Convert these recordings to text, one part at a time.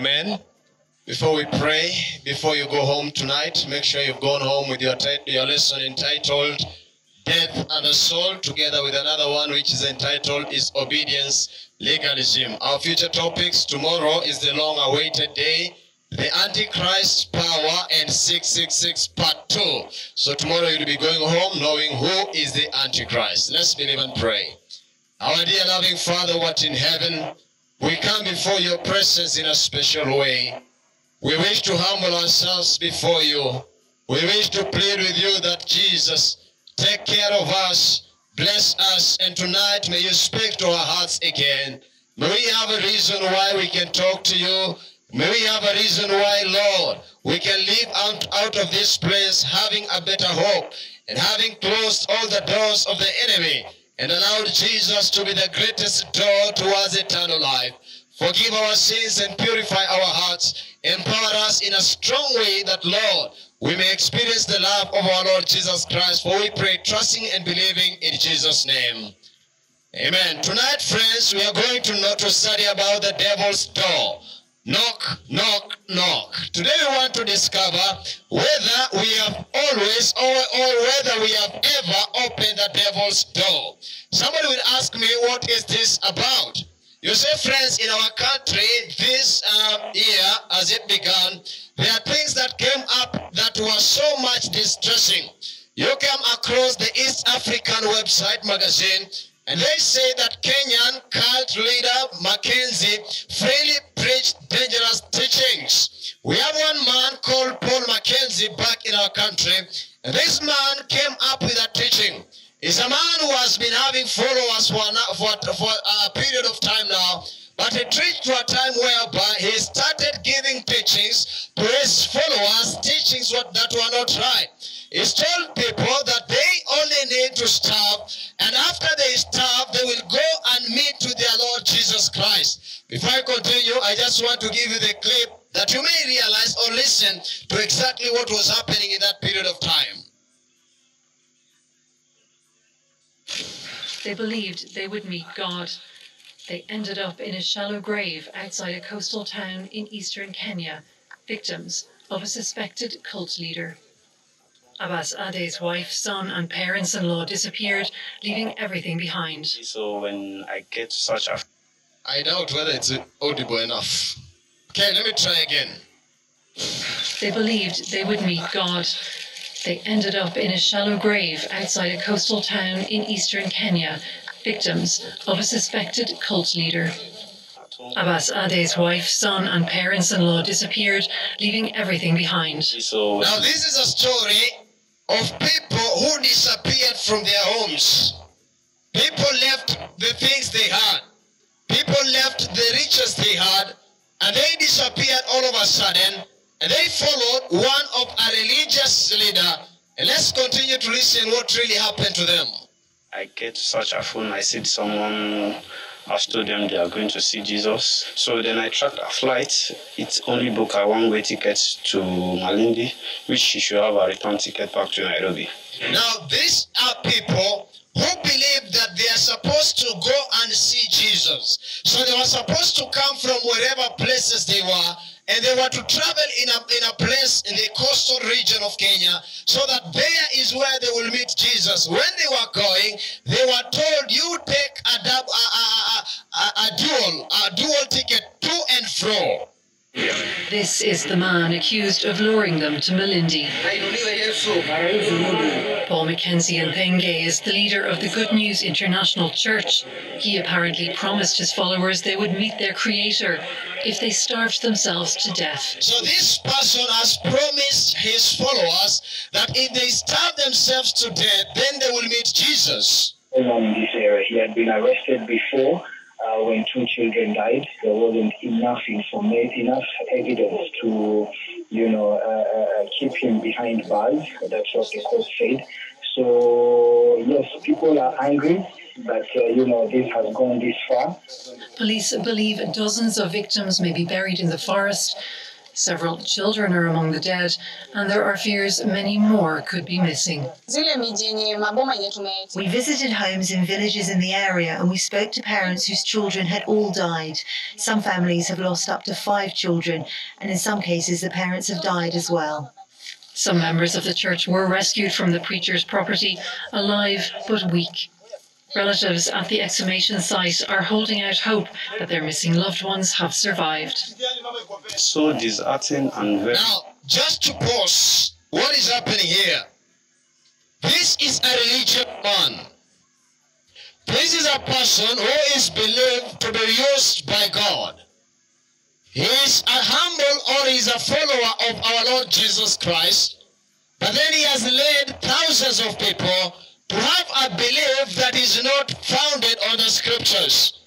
Amen. Before we pray, before you go home tonight, make sure you've gone home with your, your lesson entitled Death and the Soul, together with another one which is entitled Is Obedience Legalism? Our future topics tomorrow is the long awaited day, the Antichrist power, and 666 part 2. So tomorrow you'll be going home knowing who is the Antichrist. Let's believe and pray. Our dear loving Father, what in heaven, we come before your presence in a special way. We wish to humble ourselves before you. We wish to plead with you that Jesus, take care of us, bless us, and tonight may you speak to our hearts again. May we have a reason why we can talk to you. May we have a reason why, Lord, we can live out, out of this place having a better hope and having closed all the doors of the enemy and allowed Jesus to be the greatest door towards eternal life. Forgive our sins and purify our hearts. Empower us in a strong way that, Lord, we may experience the love of our Lord Jesus Christ. For we pray, trusting and believing in Jesus' name. Amen. Tonight, friends, we are going to, know, to study about the devil's door. Knock, knock, knock. Today we want to discover whether we have always or, or whether we have ever opened the devil's door. Somebody will ask me, what is this about? You see, friends, in our country, this um, year, as it began, there are things that came up that were so much distressing. You came across the East African website magazine, and they say that Kenyan cult leader Mackenzie freely preached dangerous teachings. We have one man called Paul Mackenzie back in our country, and this man came up with a teaching. He's a man who has been having followers for, for, for a period of time now, but he reached to a time whereby he started giving teachings to his followers, teachings what, that were not right. He's told people that they only need to starve, and after they starve, they will go and meet with their Lord Jesus Christ. Before I continue, I just want to give you the clip that you may realize or listen to exactly what was happening in that period of time. They believed they would meet God. They ended up in a shallow grave outside a coastal town in eastern Kenya, victims of a suspected cult leader. Abbas Ade's wife, son, and parents in law disappeared, leaving everything behind. So when I get to such a I doubt whether it's audible enough. Okay, let me try again. They believed they would meet God. They ended up in a shallow grave outside a coastal town in eastern Kenya, victims of a suspected cult leader. at Abbas Ade's wife, son, and parents in law disappeared, leaving everything behind. so Now, this is a story of people who disappeared from their homes. People left the things they had. People left the riches they had, and they disappeared all of a sudden, and they followed one of a religious leader. And let's continue to listen what really happened to them. I get such a phone, I see someone has told them they are going to see Jesus. So then I tracked a flight. It only booked a one-way ticket to Malindi, which she should have a return ticket back to Nairobi. Now, these are people who believe that they are supposed to go and see Jesus. So they were supposed to come from wherever places they were, and they were to travel in a, in a place in the coastal region of Kenya, so that there is where they will meet Jesus. When they were going, they were told, you take a, a, a, a, a dual, a dual ticket to and fro. This is the man accused of luring them to Malindi. Paul Mackenzie Nthenge is the leader of the Good News International Church. He apparently promised his followers they would meet their Creator if they starved themselves to death. So this person has promised his followers that if they starve themselves to death, then they will meet Jesus. in this area. He had been arrested before uh, when two children died. There wasn't enough information, enough evidence to, you know, uh, uh, keep him behind bars. That's what the court said. So yes, people are angry but uh, you know this has gone this far. Police believe dozens of victims may be buried in the forest. Several children are among the dead, and there are fears many more could be missing. We visited homes in villages in the area and we spoke to parents whose children had all died. Some families have lost up to five children, and in some cases, the parents have died as well. Some members of the church were rescued from the preacher's property, alive but weak. Relatives at the exhumation site are holding out hope that their missing loved ones have survived. So disheartening and very Now, just to pause, what is happening here? This is a religious man. This is a person who is believed to be used by God. He is a humble or he is a follower of our Lord Jesus Christ. But then he has led thousands of people to have a belief that is not founded on the scriptures.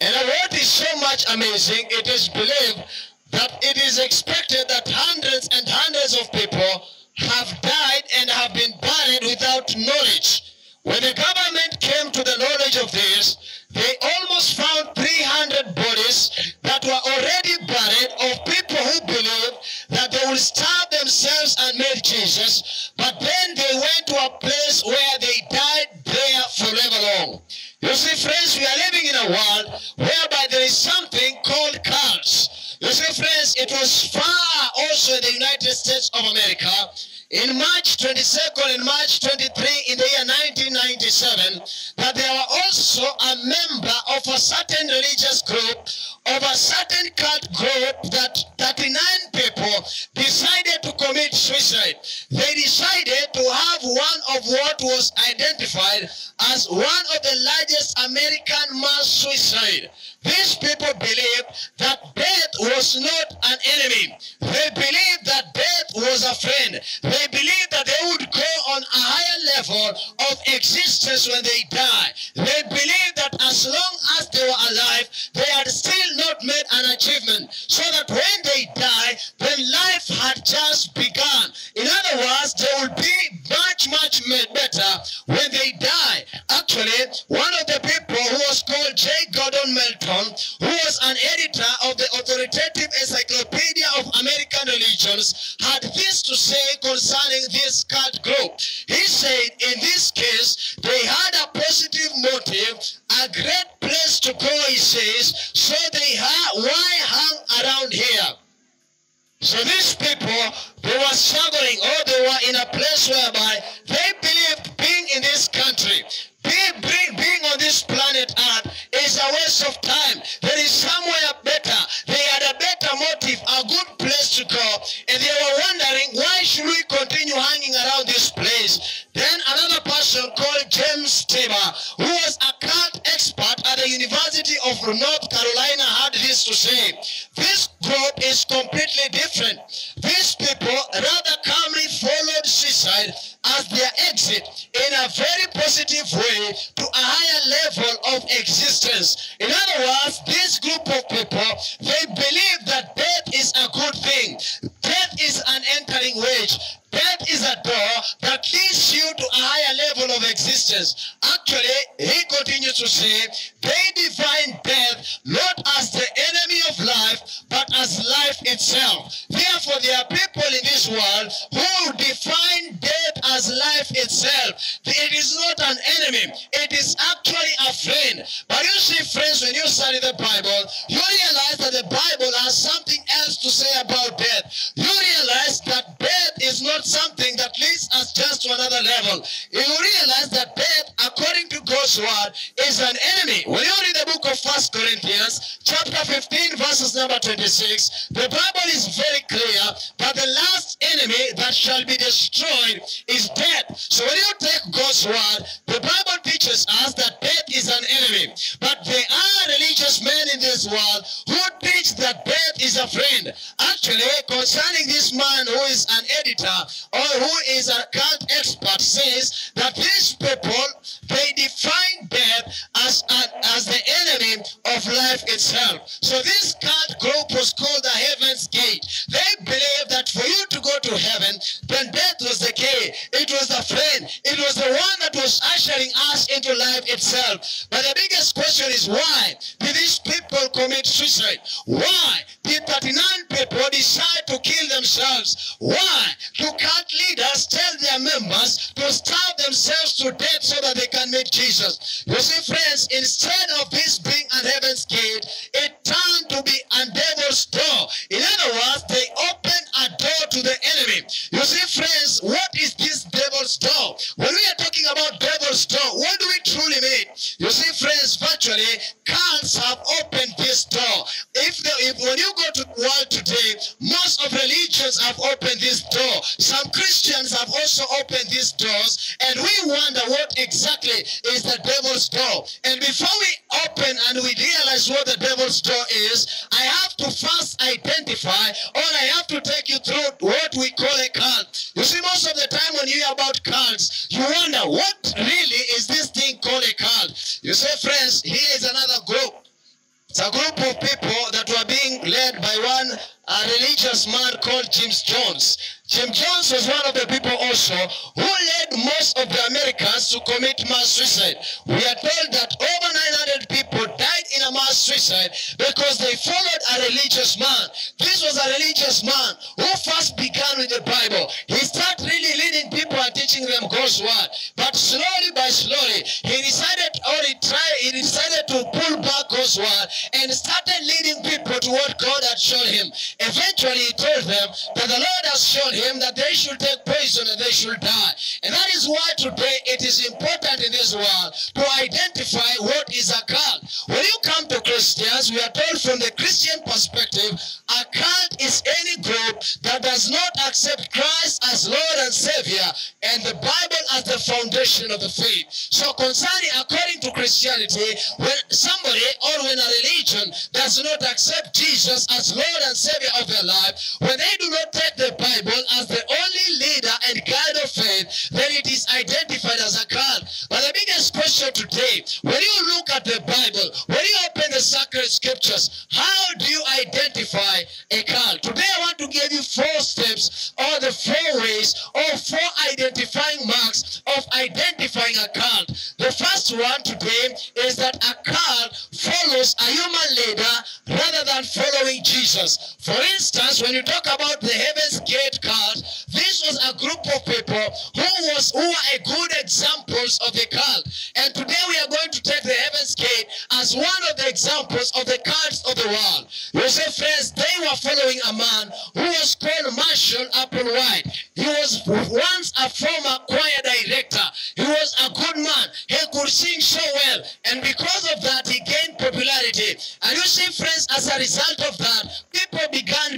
And the road is so much amazing, it is believed that it is expected that hundreds and hundreds of people have died and have been buried without knowledge. When the government came to the knowledge of this, they almost found 300 bodies that were already buried of people who believed that they would starve themselves and make Jesus, but then they went to a place where they died there forever long. You see, friends, we are living in a world whereby there is something called cults. You see, friends, it was far also in the United States of America in March 22nd and March 23 in the year 1997 that there were also a member of a certain religious group, of a certain cult group that 39 people decided to commit suicide. They decided to have one of what was identified as one of the largest American mass suicide. These people believed that death was not an enemy. They believed that death was a friend. They believed that they would go on a higher level of existence when they die. They believed that as long as they were alive, they had still not made an achievement. So that when they die, then life had just begun. In other words, they would be much, much better when they die. Actually, one of the people who was called J. Gordon Melton, who was an editor of the authoritative Encyclopedia of American Religions, had this to say concerning this cult group. He said, in this case, they had a positive motive, a great place to go, he says, so they ha- why hang around here? So these people, they were struggling or they were in a place whereby they believed being in this country, being, being, on this planet Earth is a waste of time. There is somewhere better. They had a better motive, a good place to go. And they were wondering, why should we continue hanging around this place? Then another person called James Tabor, who was a cult expert at the University of North Carolina, had this to say. This group is completely different. These people rather suicide as their exit in a very positive way to a higher level of existence. In other words, this group of people, they believe that death is a good thing. Death is an entering wage. Death is a door that leads you to a higher level of existence. Actually, he continues to say, they define death not as the enemy of life, but as life itself. Therefore, there are people in this world who define death as life itself. It is not an enemy. It is actually a friend. But you see, friends, when you study the Bible, you realize that the Bible has something else to say about death. You realize that death is not something us just to another level. You realize that death, according to God's word, is an enemy. When you read the book of First Corinthians, chapter 15, verses number 26, the Bible is very clear that the last enemy that shall be destroyed is death. So when you take God's word, the Bible teaches us that death is an enemy. But there are religious men in this world who teach that death is a friend. Actually, concerning this man who is an editor or who is a cult expert says that these people, they define death as, as the enemy of life itself. So this cult group was called the Heaven's Gate. They believe that for you to go to heaven, then death was the key. It was the friend. It was the one that was ushering us into life itself. But the biggest question is why did commit suicide? Why did 39 people decide to kill themselves. Why? Do cult leaders tell their members to starve themselves to death so that they can meet Jesus? You see, friends, instead of this being an heaven's gate, it turned to be a devil's door. In other words, they opened a door to the enemy. You see, friends, what is this devil's door? When we are talking about devil's door, what do we truly mean? You see, friends, virtually, cults have opened this door. If, the, if when you go to world today, most of religions have opened this door. Some Christians have also opened these doors, and we wonder what exactly is the devil's door. And before we open and we realize what the devil's door is, I have to first identify, or I have to take you through what we call a cult. You see, most of the time when you hear about cults, you wonder what really is this thing called a cult. You say, friends, here is another group. It's a group of people that were being led by one a religious man called James Jones. Jim Jones was one of the people also who led most of the Americans to commit mass suicide. We are told that over 900 people died in a mass suicide because they followed a religious man. This was a religious man who first began with the Bible. He started really leading people and teaching them God's word. But slowly by slowly, he decided or he tried, he decided to pull back God's word and started leading people to what God had shown him. Eventually, he told them that the Lord has shown him that they should take poison and they should die. And that is why today it is important in this world to identify what is a cult. When you come to Christians, we are told from the Christian perspective, a cult is any group that does not accept Christ as Lord and Savior and the Bible as the foundation of the faith. So concerning, according to Christianity, when somebody or when a religion does not accept Jesus as Lord and Savior of their life, when they do not take the Bible as the only leader and guide of faith, then it is identified as a cult. But the biggest question today, when you look at the Bible, when you open the sacred scriptures, how do you identify a cult? Today I want to give you four steps or the four ways or four identifying marks of identifying a cult. The first one today is that a cult follows a human leader rather than following Jesus. For instance, when you talk about the Heaven's Gate cult, this was a group of people who was who were a good examples of the cult. And today we are going to take the Heaven's Gate as one of the examples of the cults of the world. You see, friends, they were following a man who was called Marshall Applewhite. He was once a former choir director. He was a good man. He could sing so well. And because of that, he And you see, friends, as a result of that, people began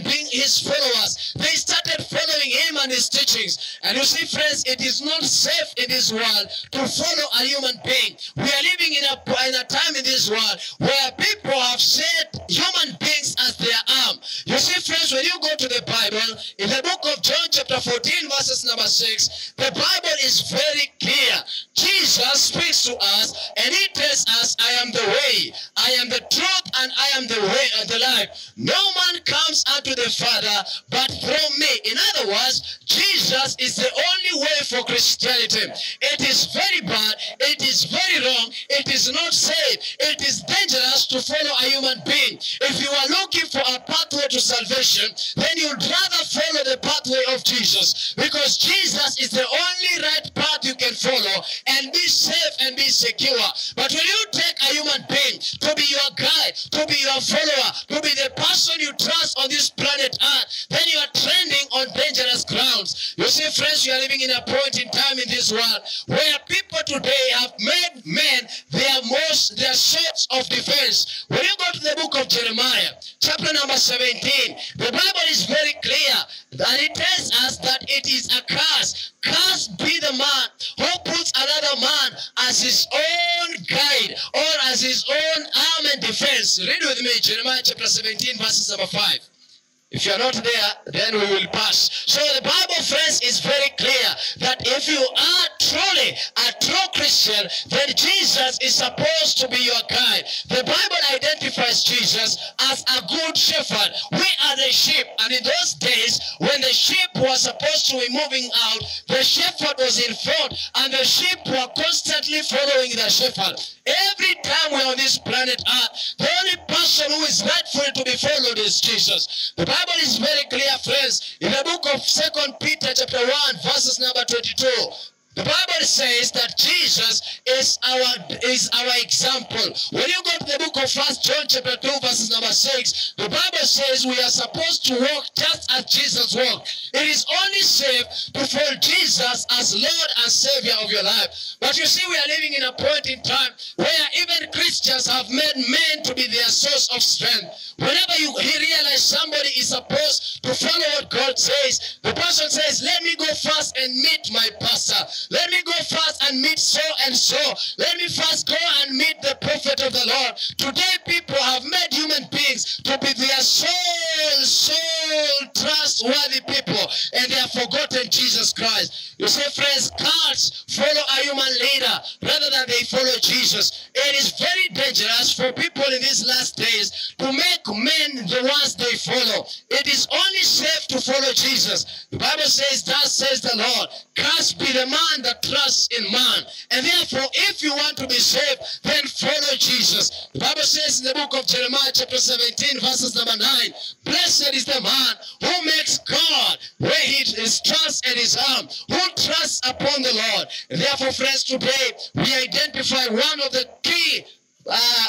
and his teachings. And you see, friends, it is not safe in this world to follow a human being. We are living in a, in a time in this world where people have set human beings as their arm. You see, friends, when you go to the Bible, in the book of John chapter 14, verses number 6, the Bible is very clear. Jesus speaks to us and he tells us, I am the way, I am the truth, and I am the way and the life. No man comes unto the Father but through me. In other words, Jesus is the only way for Christianity. It is very bad, it is very wrong, it is not safe, it is dangerous to follow a human being. If you are looking for a pathway to salvation, then you'd rather follow the pathway of Jesus because Jesus is the only right path you can follow and be safe and be secure. But when you take a human being to be your guide, to be your follower, to be the person you trust on this planet Earth, then you are trending on dangerous grounds. You see, friends, you are living in a point in time in this world where people today have made men their most, their source of defense. When you go to the book of Jeremiah, chapter number 17, the Bible is very clear and it tells us that it is a curse. Cursed be the man who puts another man as his own guide or as his own arm and defense. Read with me Jeremiah chapter 17, verses number 5. If you are not there, then we will pass. So the Bible, friends, is very clear that if you are truly a true Christian, then Jesus is supposed to be your guide. The Bible identifies Jesus as a good shepherd. We are the sheep. And in those days, when the sheep was supposed to be moving out, the shepherd was in front, and the sheep were constantly following the shepherd. Every time we're on this planet Earth, the only person who is rightful to be followed is Jesus. The Bible is very clear, friends. In the book of Second Peter chapter 1, verses number 22, the Bible says that Jesus is our is our example. When you go to the book of First John chapter 2, verses number 6, the Bible says we are supposed to walk just as Jesus walked. It is only safe to follow Jesus as Lord and Savior of your life. But you see, we are living in a point in time where even Christians have made men to be their source of strength. Whenever you realize somebody is supposed to follow what God says, the person says, Let me go first and meet my pastor. Let me go first and meet so and so. Let me first go and meet the prophet of the Lord. Today, people have made human beings to be their sole, sole trustworthy people, and they have forgotten Jesus Christ. You see, friends, cults follow a human leader rather than they follow Jesus. It is very dangerous for people in these last days to make men the ones they follow. It is only safe to follow Jesus. The Bible says, Thus says the Lord, Cursed be the man that trusts in man. And therefore, if you want to be saved, then follow Jesus. The Bible says in the book of Jeremiah, chapter 17, verses number 9, Blessed is the man who makes God where his trust and his arm, who trusts upon the Lord. And therefore, friends, today we identify one of the key uh,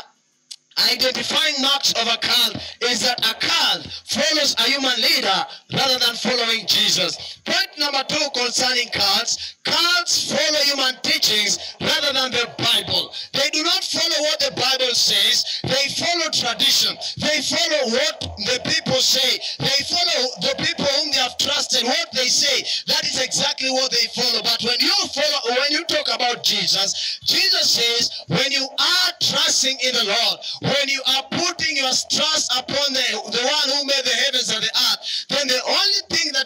identifying marks of a cult is that a cult follows a human leader rather than following Jesus. Point number two concerning cults, cults follow human teachings rather than the Bible. They do not follow what the Bible says, they follow tradition. They follow what the people say. They follow the people whom they have trusted, what they say. That is exactly what they follow. But when you follow, when you talk about Jesus, Jesus says, when you are trusting in the Lord, when you are putting your trust upon the, the one who made the heavens and the earth, then the only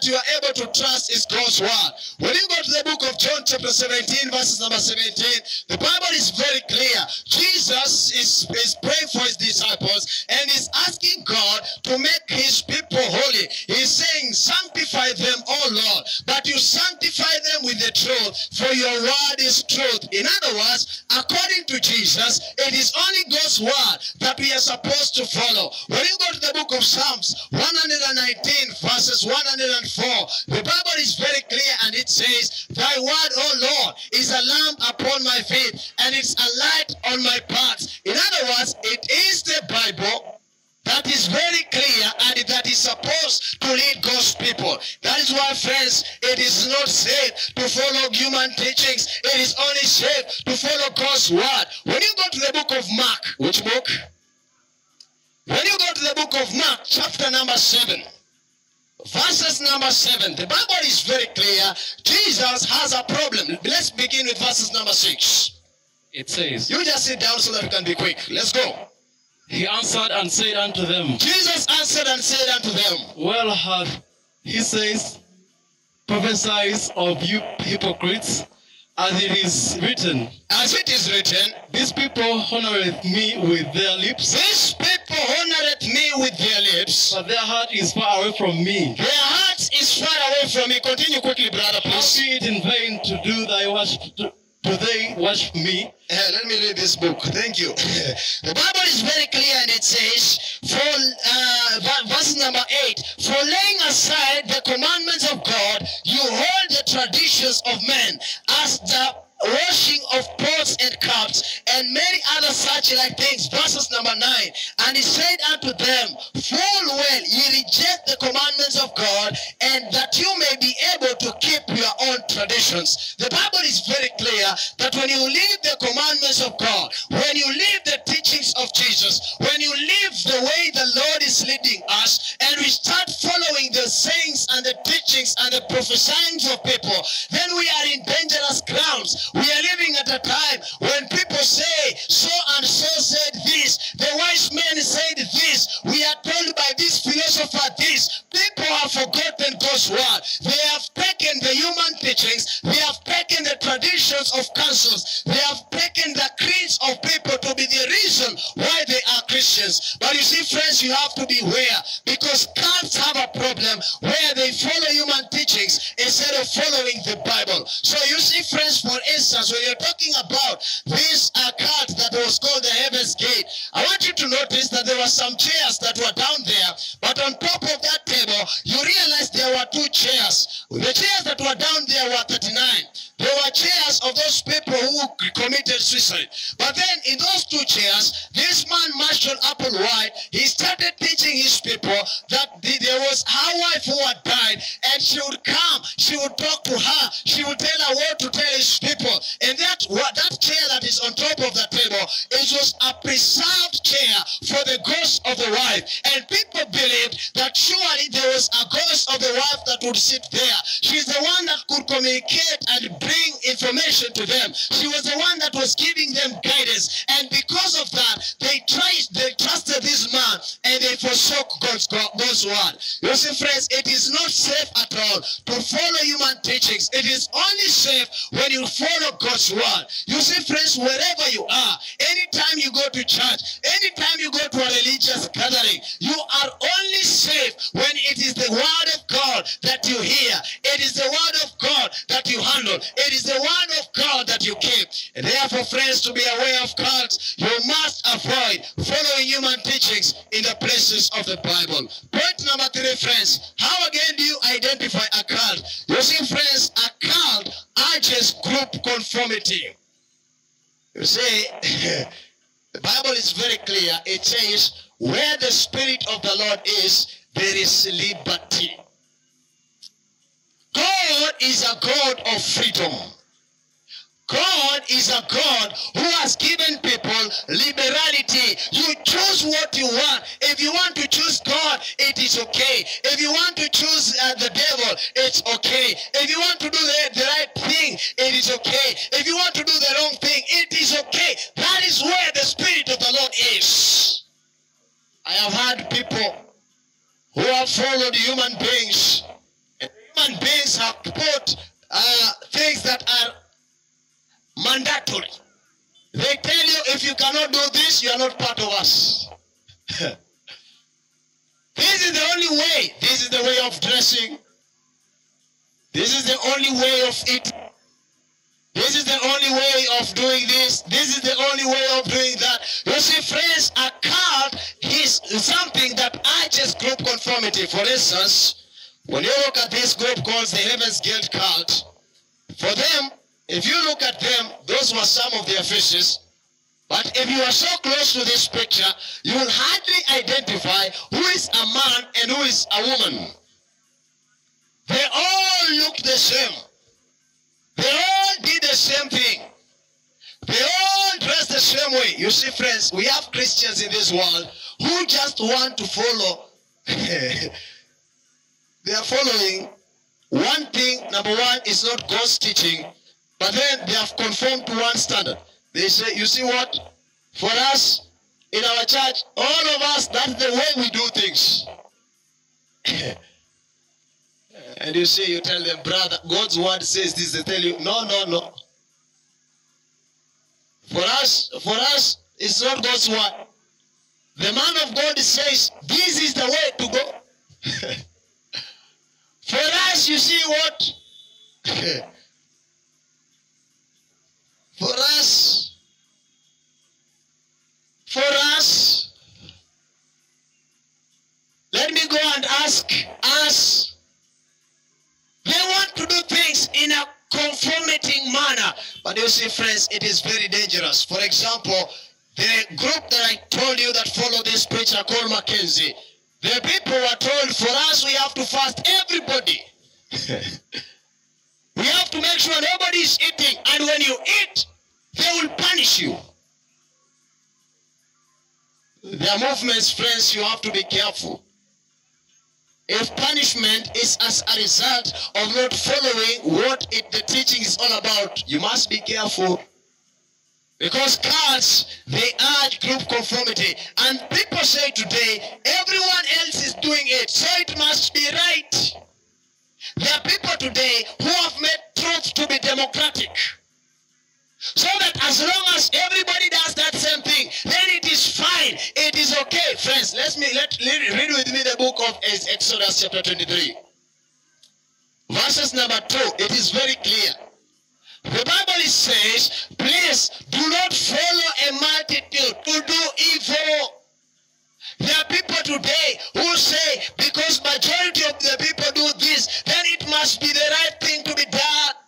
you are able to trust is God's word. When you go to the book of John chapter 17, verses number 17, the Bible is very clear. Jesus is, is praying for his disciples and is asking God to make his people holy. He's saying, sanctify them, O Lord, but you sanctify them with the truth, for your word is truth. In other words, according to Jesus, it is only God's word that we are supposed to follow. When you go to the book of Psalms 119, verses 104, the Bible is very clear and it says, Thy word, O Lord, is a lamp upon my feet and it's a light on my path. In other words, it is the Bible that is very clear and that is supposed to lead God's people. That is why, friends, it is not safe to follow human teachings. It is only safe to follow God's word. When you go to the book of Mark, which book? When you go to the book of Mark, chapter number 7, verses number 7, the Bible is very clear. Jesus has a problem. Let's begin with verses number 6. It says, You just sit down so that we can be quick. Let's go. He answered and said unto them, Jesus answered and said unto them, Well hath he says, prophesies of you hypocrites, as it is written, As it is written, These people honoreth me with their lips, These people honoreth me with their lips, but their heart is far away from me. their heart is far away from me. Continue quickly, brother, please. be it in vain to do thy worship, to, do they worship me? Uh, let me read this book. Thank you. the Bible is very clear and it says, for uh, verse number 8, for laying aside the commandments of God, you hold the traditions of men as the washing of pots and cups and many other such like things. Verses number 9. And he said unto them, Full well ye reject the commandments of God, and that you may be able to keep your own traditions. The Bible is very clear that when you leave the commandments of God, when you leave the teachings of Jesus, when you leave the way the Lord is leading us, and we start following the sayings and the teachings and the prophesying of people, then we are in dangerous grounds. We are living at a time when people say, so and so said this, the wise men said this, we are told by this philosopher this. People have forgotten God's word. They have taken the human teachings, they have taken the traditions of councils, they have taken the creeds of people to be the reason why they are Christians. But you see, friends, you have to beware because cults have a problem where they follow human teachings instead of following the Bible. So you see, friends, for instance, when you're talking about this cult that was called the Heaven's Gate, I want you to notice that there were some chairs that were down there, but on top of that table, you realize there were two chairs. The chairs that were down there were 39. Chairs of those people who committed suicide. But then in those two chairs, this man, Marshall Applewhite, he started teaching his people that there was her wife who had died, and she would come, she would talk to her, she would tell her what to tell his people. And that that chair that is on top of the table, it was a preserved chair for the ghost of the wife. And people believed that surely there was a ghost of the wife that would sit there. She's the one that could communicate and bring information to them. She was the one that was giving them guidance. And because of that, they tried, they trusted this man and they forsook God's, God's word. You see, friends, it is not safe at all to follow human teachings. It is only safe when you follow God's word. You see, friends, wherever you are, anytime you go to church, anytime you go to a religious gathering, you are only safe when it is the word of God that you hear. It is the word of God that you handle. It is the word of God that you keep. And therefore, friends, to be aware of cults, you must avoid following human teachings in the places of the Bible. Point number three, friends. How again do you identify a cult? You see, friends, a cult urges group conformity. You see, the Bible is very clear. It says, where the Spirit of the Lord is, there is liberty. God is a God of freedom. God is a God who has given people liberality. You choose what you want. If you want to choose God, it is okay. If you want to choose uh, the devil, it's okay. If you want to do the, the right thing, it is okay. If you want to do the wrong thing, it is okay. That is where the Spirit of the Lord is. I have had people who have followed human beings. And human beings have put uh, things that are mandatory. They tell you if you cannot do this, you are not part of us. this is the only way. This is the way of dressing. This is the only way of eating. This is the only way of doing this. This is the only way of doing that. You see, friends, a cult is something that urges group conformity. For instance, when you look at this group called the Heaven's Gate cult, for them, if you look at them, those were some of their faces. But if you are so close to this picture, you will hardly identify who is a man and who is a woman. They all look the same. They all did the same thing. They all dress the same way. You see, friends, we have Christians in this world who just want to follow. they are following one thing. Number one is not God's teaching, but then they have conformed to one standard. They say, you see what? For us, in our church, all of us, that's the way we do things. and you see, you tell them, brother, God's word says this. They tell you, no, no, no. For us, for us, it's not God's word. The man of God says, this is the way to go. for us, you see what? for us, for us, let me go and ask us. They want to do things in a conforming manner. But you see, friends, it is very dangerous. For example, the group that I told you that follow this preacher called Mackenzie, the people were told for us we have to fast everybody. make sure nobody is eating. And when you eat, they will punish you. Their movements, friends, you have to be careful. If punishment is as a result of not following what it, the teaching is all about, you must be careful. Because cults, they urge group conformity. And people say today, everyone else is doing it, so it must be right. There are people today who have made truth to be democratic. So that as long as everybody does that same thing, then it is fine. It is Okay, friends, let's me let read, read with me the book of Exodus chapter 23. Verses number 2, it is very clear. The Bible says, please do not follow a multitude to do evil. There are people today who say, because majority of the people do this, then it must be the right thing to be done.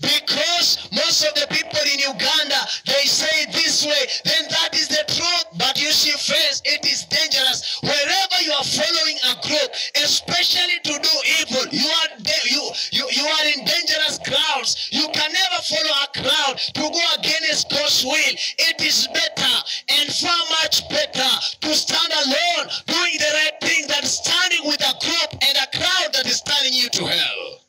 Because most of the people in Uganda, they say this way, then that is the truth. But you see, friends, it is dangerous. Wherever you are following a group, especially to do evil, you are you, you, you are in dangerous grounds. You can never follow a crowd to go against God's will. It is better and far much better to stand alone, doing the right thing than standing with a group and a crowd that is turning you to hell.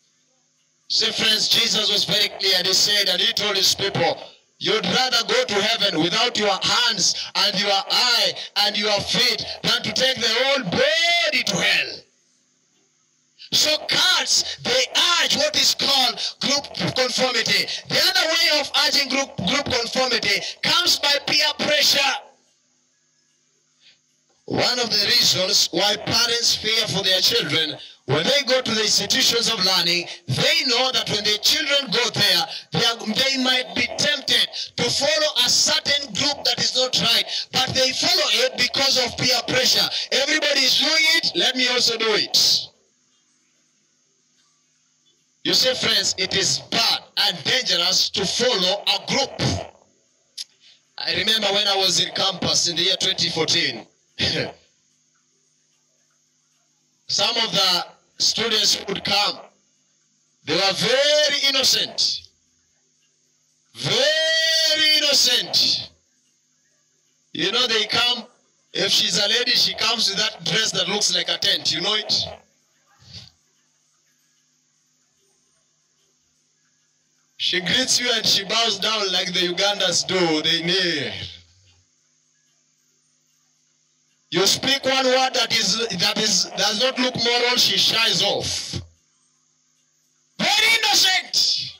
See, friends, Jesus was very clear. He said, and he told his people, You'd rather go to heaven without your hands and your eye and your feet than to take the whole body to hell. So cults, they urge what is called group conformity. The other way of urging group, group conformity comes by peer pressure. One of the reasons why parents fear for their children, when they go to the institutions of learning, they know that when their children go there, they, are, they might be tempted to follow a certain group that is not right, but they follow it because of peer pressure. Everybody is doing it, let me also do it. You see, friends, it is bad and dangerous to follow a group. I remember when I was in campus in the year 2014. Some of the students would come, they were very innocent. Very innocent. You know, they come, if she's a lady, she comes with that dress that looks like a tent. You know it? She greets you and she bows down like the Ugandans do. They kneel. You speak one word that is that is does not look moral, she shies off. Very innocent.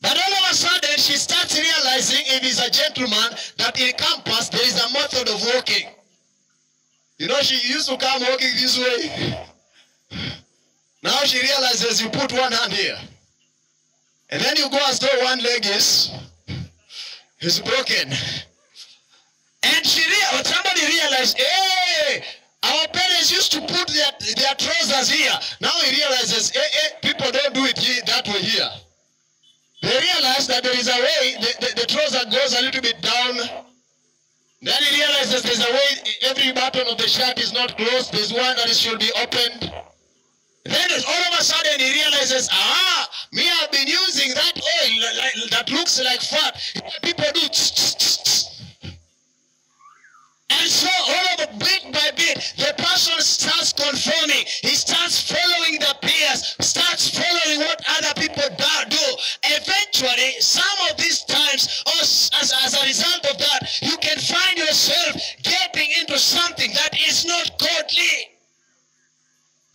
But all of a sudden she starts realizing if he's a gentleman that in campus there is a method of walking. You know, she used to come walking this way. Now she realizes you put one hand here. And then you go as though one leg is, is broken. And she rea- somebody realized, hey, our parents used to put their, their trousers here. Now he realizes, hey, hey, people don't do it that way here. They realize that there is a way, the, the, the trouser goes a little bit down. Then he realizes there's a way, every button of the shirt is not closed. There's one that should be opened. Then all of a sudden he realizes, ah, me I've been using that oil like, that looks like fat. People do. tss, tss, tss. And so all of a bit by bit, the person starts conforming. He starts following the peers, starts following what other people do. Eventually, some of these times, or as, as a result of that, you can find yourself getting into something that is not godly.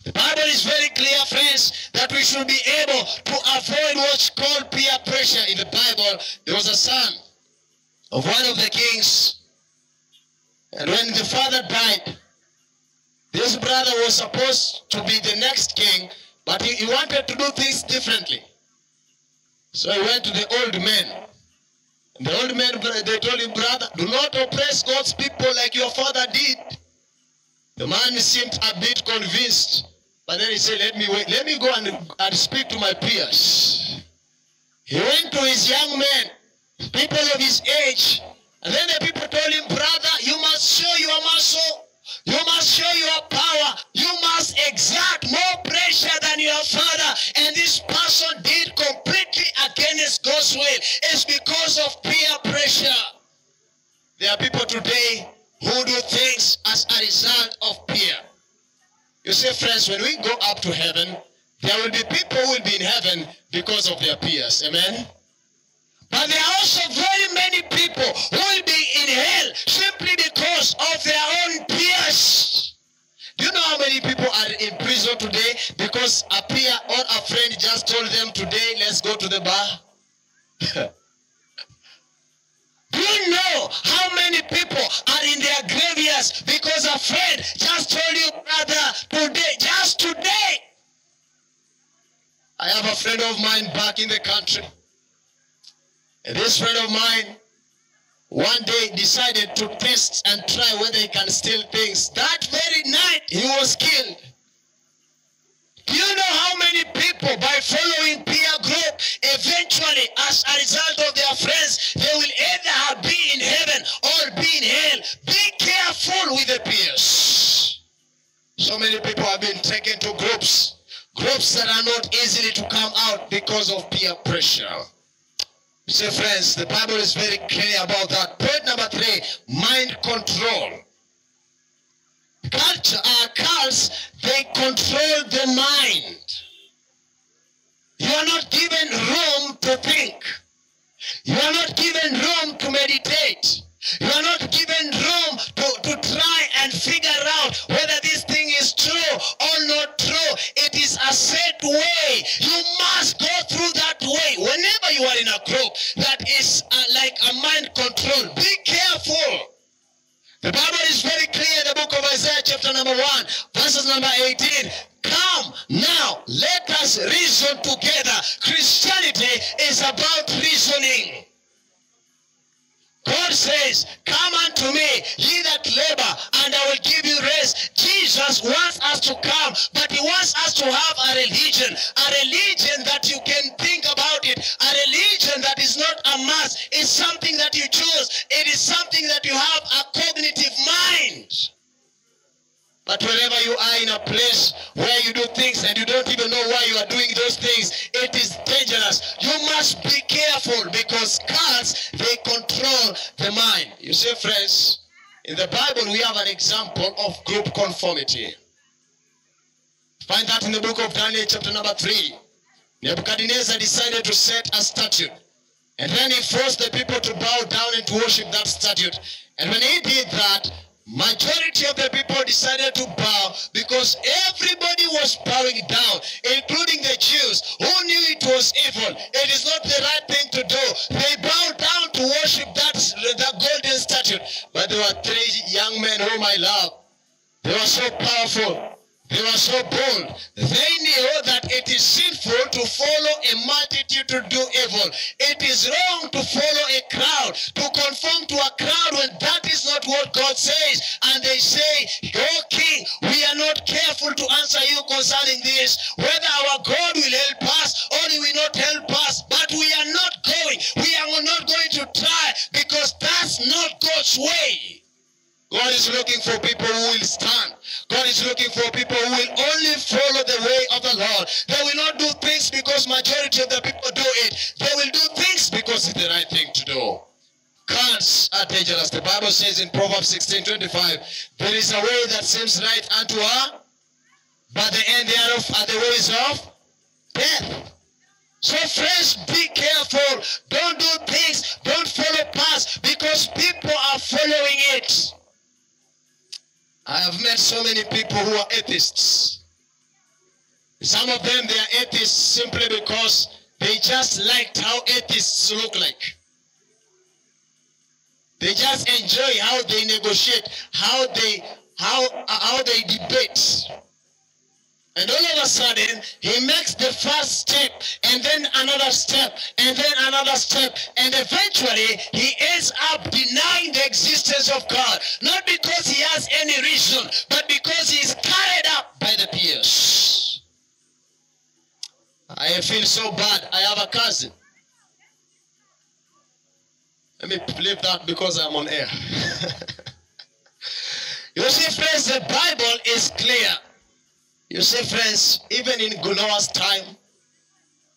The Bible is very clear, friends, that we should be able to avoid what's called peer pressure. In the Bible, there was a son of one of the kings, and when the father died, this brother was supposed to be the next king, but he, he wanted to do things differently. So he went to the old man. The old man, they told him, brother, do not oppress God's people like your father did. The man seemed a bit convinced, but then he said, Let me wait, let me go and, and speak to my peers. He went to his young men, people of his age, and then the people told him, Brother, you must show your muscle. You must show your power. You must exert more pressure than your father. And this person did completely against God's will. It's because of peer pressure. There are people today who do things as a result of peer. You see, friends, when we go up to heaven, there will be people who will be in heaven because of their peers. Amen? But there are also very many people who will be in hell simply because of their own peers. Do you know how many people are in prison today because a peer or a friend just told them today, let's go to the bar? Do you know how many people are in their graveyards because a friend just told you, brother, today, just today. I have a friend of mine back in the country. This friend of mine one day decided to test and try whether he can steal things. That very night, he was killed. Do you know how many people, by following peer group, eventually, as a result of their friends, they will either be in heaven or be in hell? Be careful with the peers. So many people have been taken to groups, groups that are not easily to come out because of peer pressure. So friends, the Bible is very clear about that. Point number three, mind control. Culture, uh, cults, they control the mind. You are not given room to think. You are not given room to meditate. You are not given room to, to try and figure out whether this thing is true or not true. It is a set way. You must go through way. In a group that is uh, like a mind control, be careful. The Bible is very clear in the book of Isaiah, chapter number 1, verses number 18. Come now, let us reason together. Christianity is about reasoning. God says, Come unto me, ye that labor, and I will give you rest. Jesus wants us to come, but he wants us to have a religion, a religion that you can think about it, a religion that is not a must. It's something that you choose. It is something that you have a cognitive mind. But whenever you are in a place where you do things and you don't even know why you are doing those things, it is dangerous. You must be careful because cults, they control the mind. You see, friends, in the Bible we have an example of group conformity. Find that in the book of Daniel chapter number 3. Nebuchadnezzar decided to set a statute. And then he forced the people to bow down and to worship that statute. And when he did that, majority of the people decided to bow because everybody was bowing down, including the Jews who knew it was evil. It is not the right thing to do. They bowed down to worship that, that golden statue. But there were three young men whom I love. They were so powerful. They were so bold. They knew that it is sinful to follow a multitude to do evil. It is wrong to follow a crowd, to conform to a crowd when that is not what God says. And they say, Oh King, we are not careful to answer you concerning this, whether our God will help us or he will not help us. But we are not going. We are not going to try because that's not God's way. God is looking for people who will stand. God is looking for people who will only follow the way of the Lord. They will not do things because majority of the people do it. They will do things because it's the right thing to do. Cults are dangerous. The Bible says in Proverbs 16, 25, there is a way that seems right unto her, but the end thereof are the ways of death. So friends, be careful. Don't do things. Don't follow paths because people are following it. I have met so many people who are atheists. Some of them, they are atheists simply because they just liked how atheists look like. They just enjoy how they negotiate, how they how how they debate. And all of a sudden, he makes the first step, and then another step, and then another step, and eventually he ends up denying the existence of God. Not because he has any reason, but because he is carried up by the peers. I feel so bad. I have a cousin. Let me leave that because I'm on air. you see, friends, the Bible is clear. You see, friends, even in Noah's time,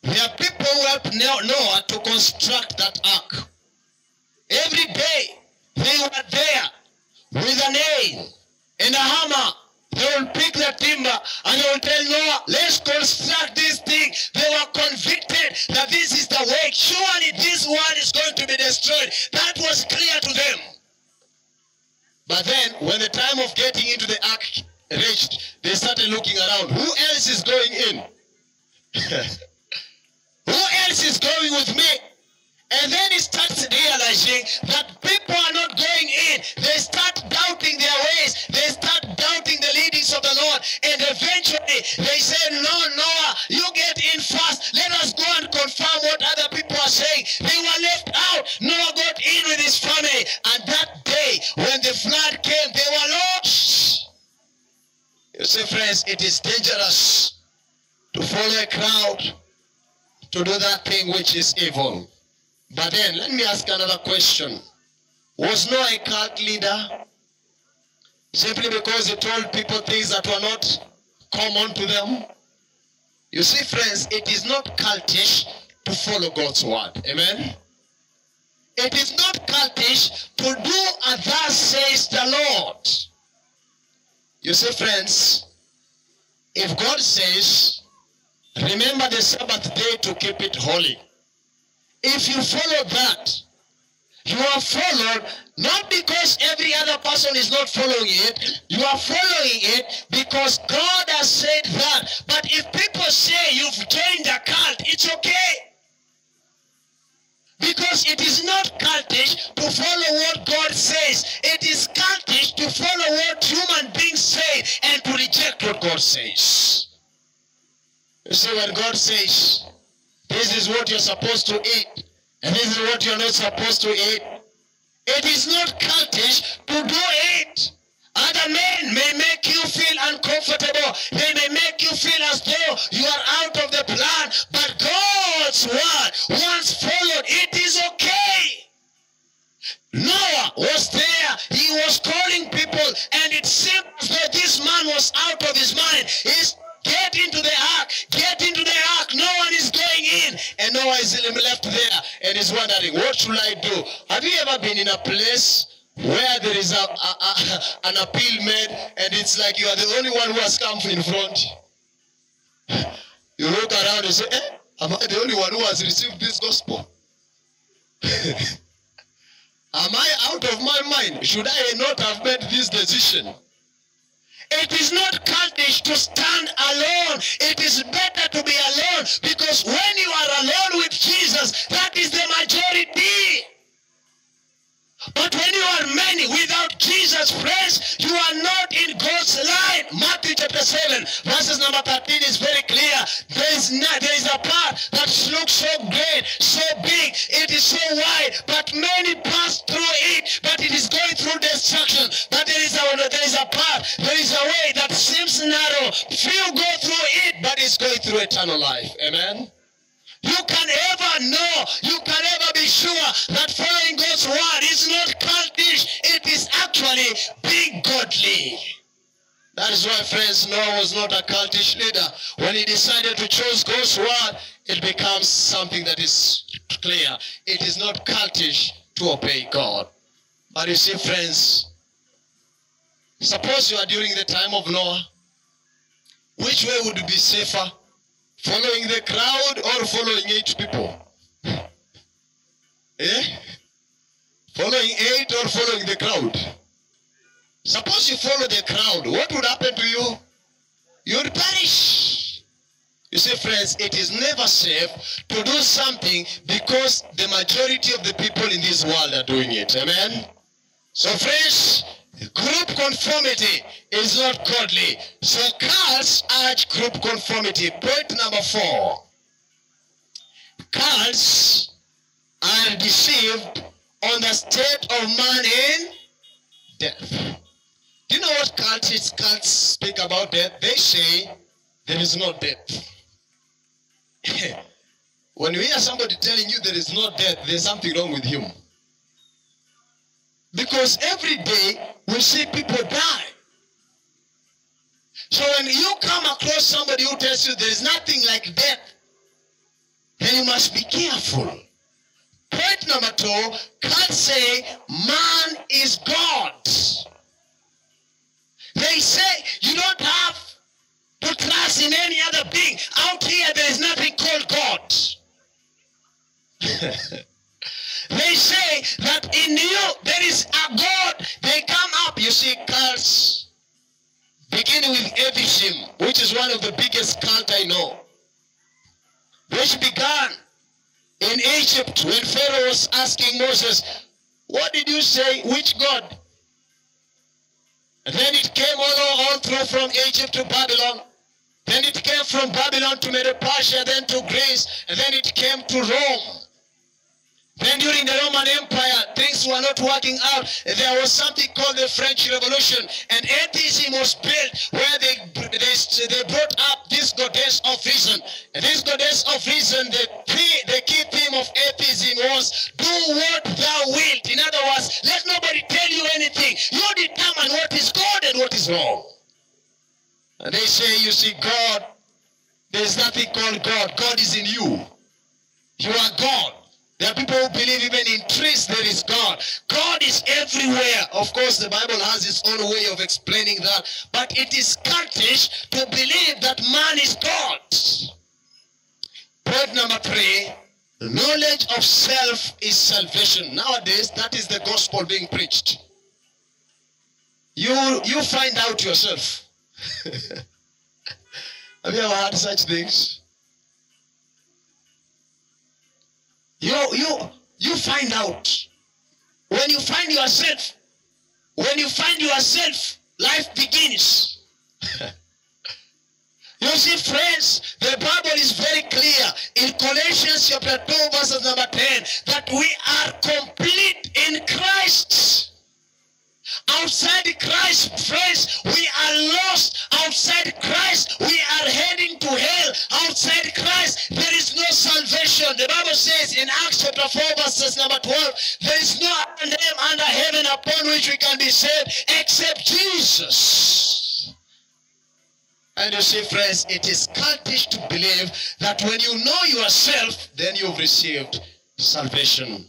there are people who helped Noah to construct that ark. Every day, they were there with a nail and a hammer. They will pick the timber and they will tell Noah, let's construct this thing. They were convicted that this is the way. Surely this world is going to be destroyed. That was clear to them. But then, when the time of getting into the ark reached, they started looking around. Who else is going in? Who else is going with me? And then he starts realizing that people are not going in. They start doubting their ways. They start doubting the leadings of the Lord. And eventually they say, No, Noah, you get in first. Let us go and confirm what other people are saying. They were left out. Noah got in with his family. And that day, when the You see, friends, it is dangerous to follow a crowd to do that thing which is evil. But then, let me ask another question. Was Noah a cult leader? Simply because he told people things that were not common to them? You see, friends, it is not cultish to follow God's word. Amen? It is not cultish to do as thus says the Lord. You see, friends, if God says, remember the Sabbath day to keep it holy, if you follow that, you are followed not because every other person is not following it. You are following it because God has said that. But if people say you've joined a cult, it's okay. Because it is not cultish to follow what God says. It is cultish to follow what human beings say and to reject what God says. You see, when God says, this is what you're supposed to eat, and this is what you're not supposed to eat, it is not cultish to do it. Other men may make you feel uncomfortable. They may make you feel as though you are out of the plan. But God's word, once followed, it is okay. Noah was there. He was calling people, and it seemed as though this man was out of his mind. He's get into the ark, get into the ark. No one is going in. And Noah is left there and is wondering, what should I do? Have you ever been in a place where there is a, a, a, an appeal made and it's like you are the only one who has come in front? You look around and say, eh, am I the only one who has received this gospel? am I out of my mind? Should I not have made this decision? It is not cultish to stand alone. It is better to be alone because when you are alone with Jesus, that is the majority. But when you are many without Jesus, friends, you are not in God's line. Matthew chapter 7, verses number 13 is very clear. There is, not, there is a path that looks so great, so big, it is so wide, but many pass through it, but it is going through destruction. But there is a, there is a path, there is a way that seems narrow. Few go through it, but it's going through eternal life. Amen? You can ever know, you can ever be sure that following God's word is not cultish. It is actually being godly. That is why, friends, Noah was not a cultish leader. When he decided to choose God's word, it becomes something that is clear. It is not cultish to obey God. But you see, friends, suppose you are during the time of Noah. Which way would be safer? Following the crowd or following eight people? Eh? Following eight or following the crowd? Suppose you follow the crowd, what would happen to you? You would perish. You see, friends, it is never safe to do something because the majority of the people in this world are doing it. Amen? So, friends, Group conformity is not godly. So cults urge group conformity. Point number four. Cults are deceived on the state of man in death. Do you know what cults, cults speak about death? They say there is no death. when you hear somebody telling you there is no death, there's something wrong with him. Because every day we see people die. So when you come across somebody who tells you there is nothing like death, then you must be careful. Point number two, can't say man is God. They say you don't have to trust in any other being. Out here there is nothing called God. They say that in you there is a God. They come up, you see, cults. Beginning with Atheism, which is one of the biggest cult I know. Which began in Egypt when Pharaoh was asking Moses, What did you say? Which God? And then it came all on through from Egypt to Babylon. Then it came from Babylon to Medo-Persia, then to Greece, and then it came to Rome. Then during the Roman Empire, things were not working out. There was something called the French Revolution, and atheism was built where they, they, they brought up this goddess of reason. And this goddess of reason, the, the key theme of atheism was, do what thou wilt. In other words, let nobody tell you anything. You determine what is good and what is wrong. And they say, you see, God, there's nothing called God. God is in you. You are God. There are people who believe even in trees there is God. God is everywhere. Of course, the Bible has its own way of explaining that. But it is cultish to believe that man is God. Point number three, knowledge of self is salvation. Nowadays, that is the gospel being preached. You, you find out yourself. Have you ever heard such things? You, you, you find out. When you find yourself, when you find yourself, life begins. you see, friends, the Bible is very clear in Colossians chapter 2, verses number 10, that we are complete in Christ. Outside Christ, friends, we are lost. Outside Christ, we are heading to hell. Outside Christ, there is no salvation. The Bible says in Acts chapter 4, verses number 12, there is no name under heaven upon which we can be saved except Jesus. And you see, friends, it is cultish to believe that when you know yourself, then you've received salvation.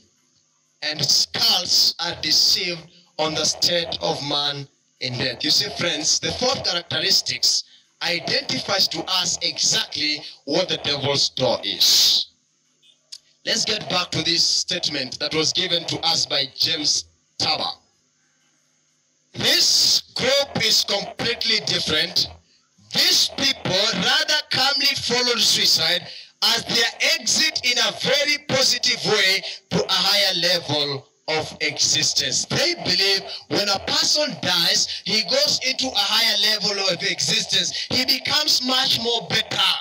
And skulls are deceived on the state of man in death. You see, friends, the fourth characteristics identifies to us exactly what the devil's door is. Let's get back to this statement that was given to us by James Taba. This group is completely different. These people rather calmly followed suicide as their exit in a very positive way to a higher level of existence. They believe when a person dies, he goes into a higher level of existence. He becomes much more better.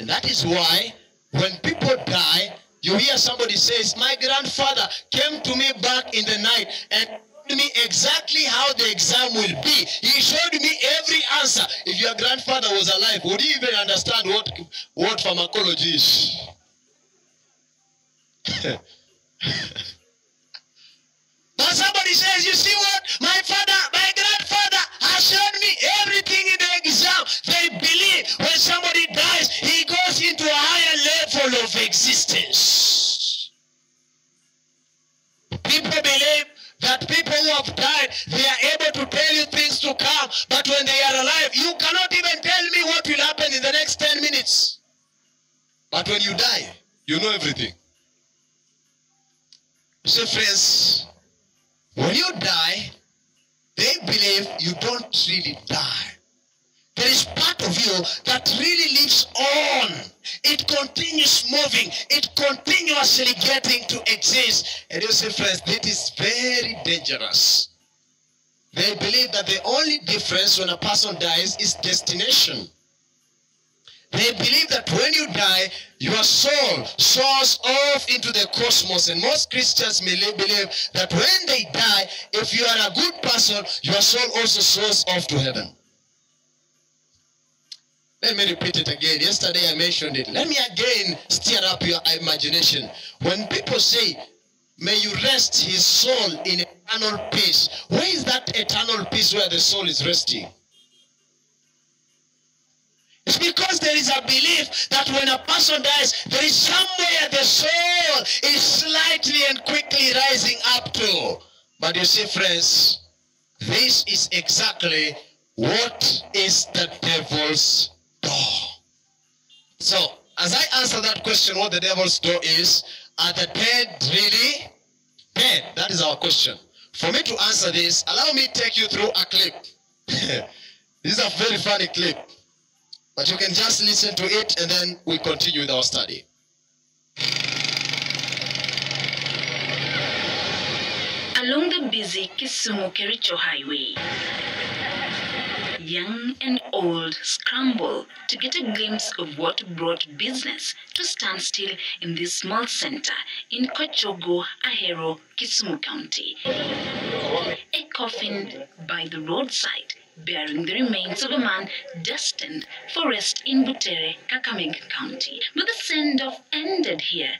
And that is why when people die, you hear somebody says, my grandfather came to me back in the night and told me exactly how the exam will be. He showed me every answer. If your grandfather was alive, would he even understand what, what pharmacology is? but somebody says, you see what? My father, my grandfather has shown me everything in the exam. They believe when somebody dies, he goes into a higher level of existence. People believe that people who have died, they are able to tell you things to come. But when they are alive, you cannot even tell me what will happen in the next 10 minutes. But when you die, you know everything. So friends, when you die, they believe you don't really die. There is part of you that really lives on. It continues moving. It continuously getting to exist. And you see, friends, that is very dangerous. They believe that the only difference when a person dies is destination. They believe that when you die, your soul soars off into the cosmos. And most Christians may believe that when they die, if you are a good person, your soul also soars off to heaven. Let me repeat it again. Yesterday I mentioned it. Let me again stir up your imagination. When people say, may you rest his soul in eternal peace, where is that eternal peace where the soul is resting? It's because there is a belief that when a person dies, there is somewhere the soul is slightly and quickly rising up to. But you see, friends, this is exactly what is the devil's door. So, as I answer that question, what the devil's door is, are the dead really dead? That is our question. For me to answer this, allow me to take you through a clip. this is a very funny clip. But you can just listen to it and then we continue with our study. Along the busy Kisumu Kericho Highway, young and old scramble to get a glimpse of what brought business to stand still in this small center in Kochogo, Ahero, Kisumu County. A coffin by the roadside bearing the remains of a man destined for rest in Butere, Kakamega County. But the send-off ended here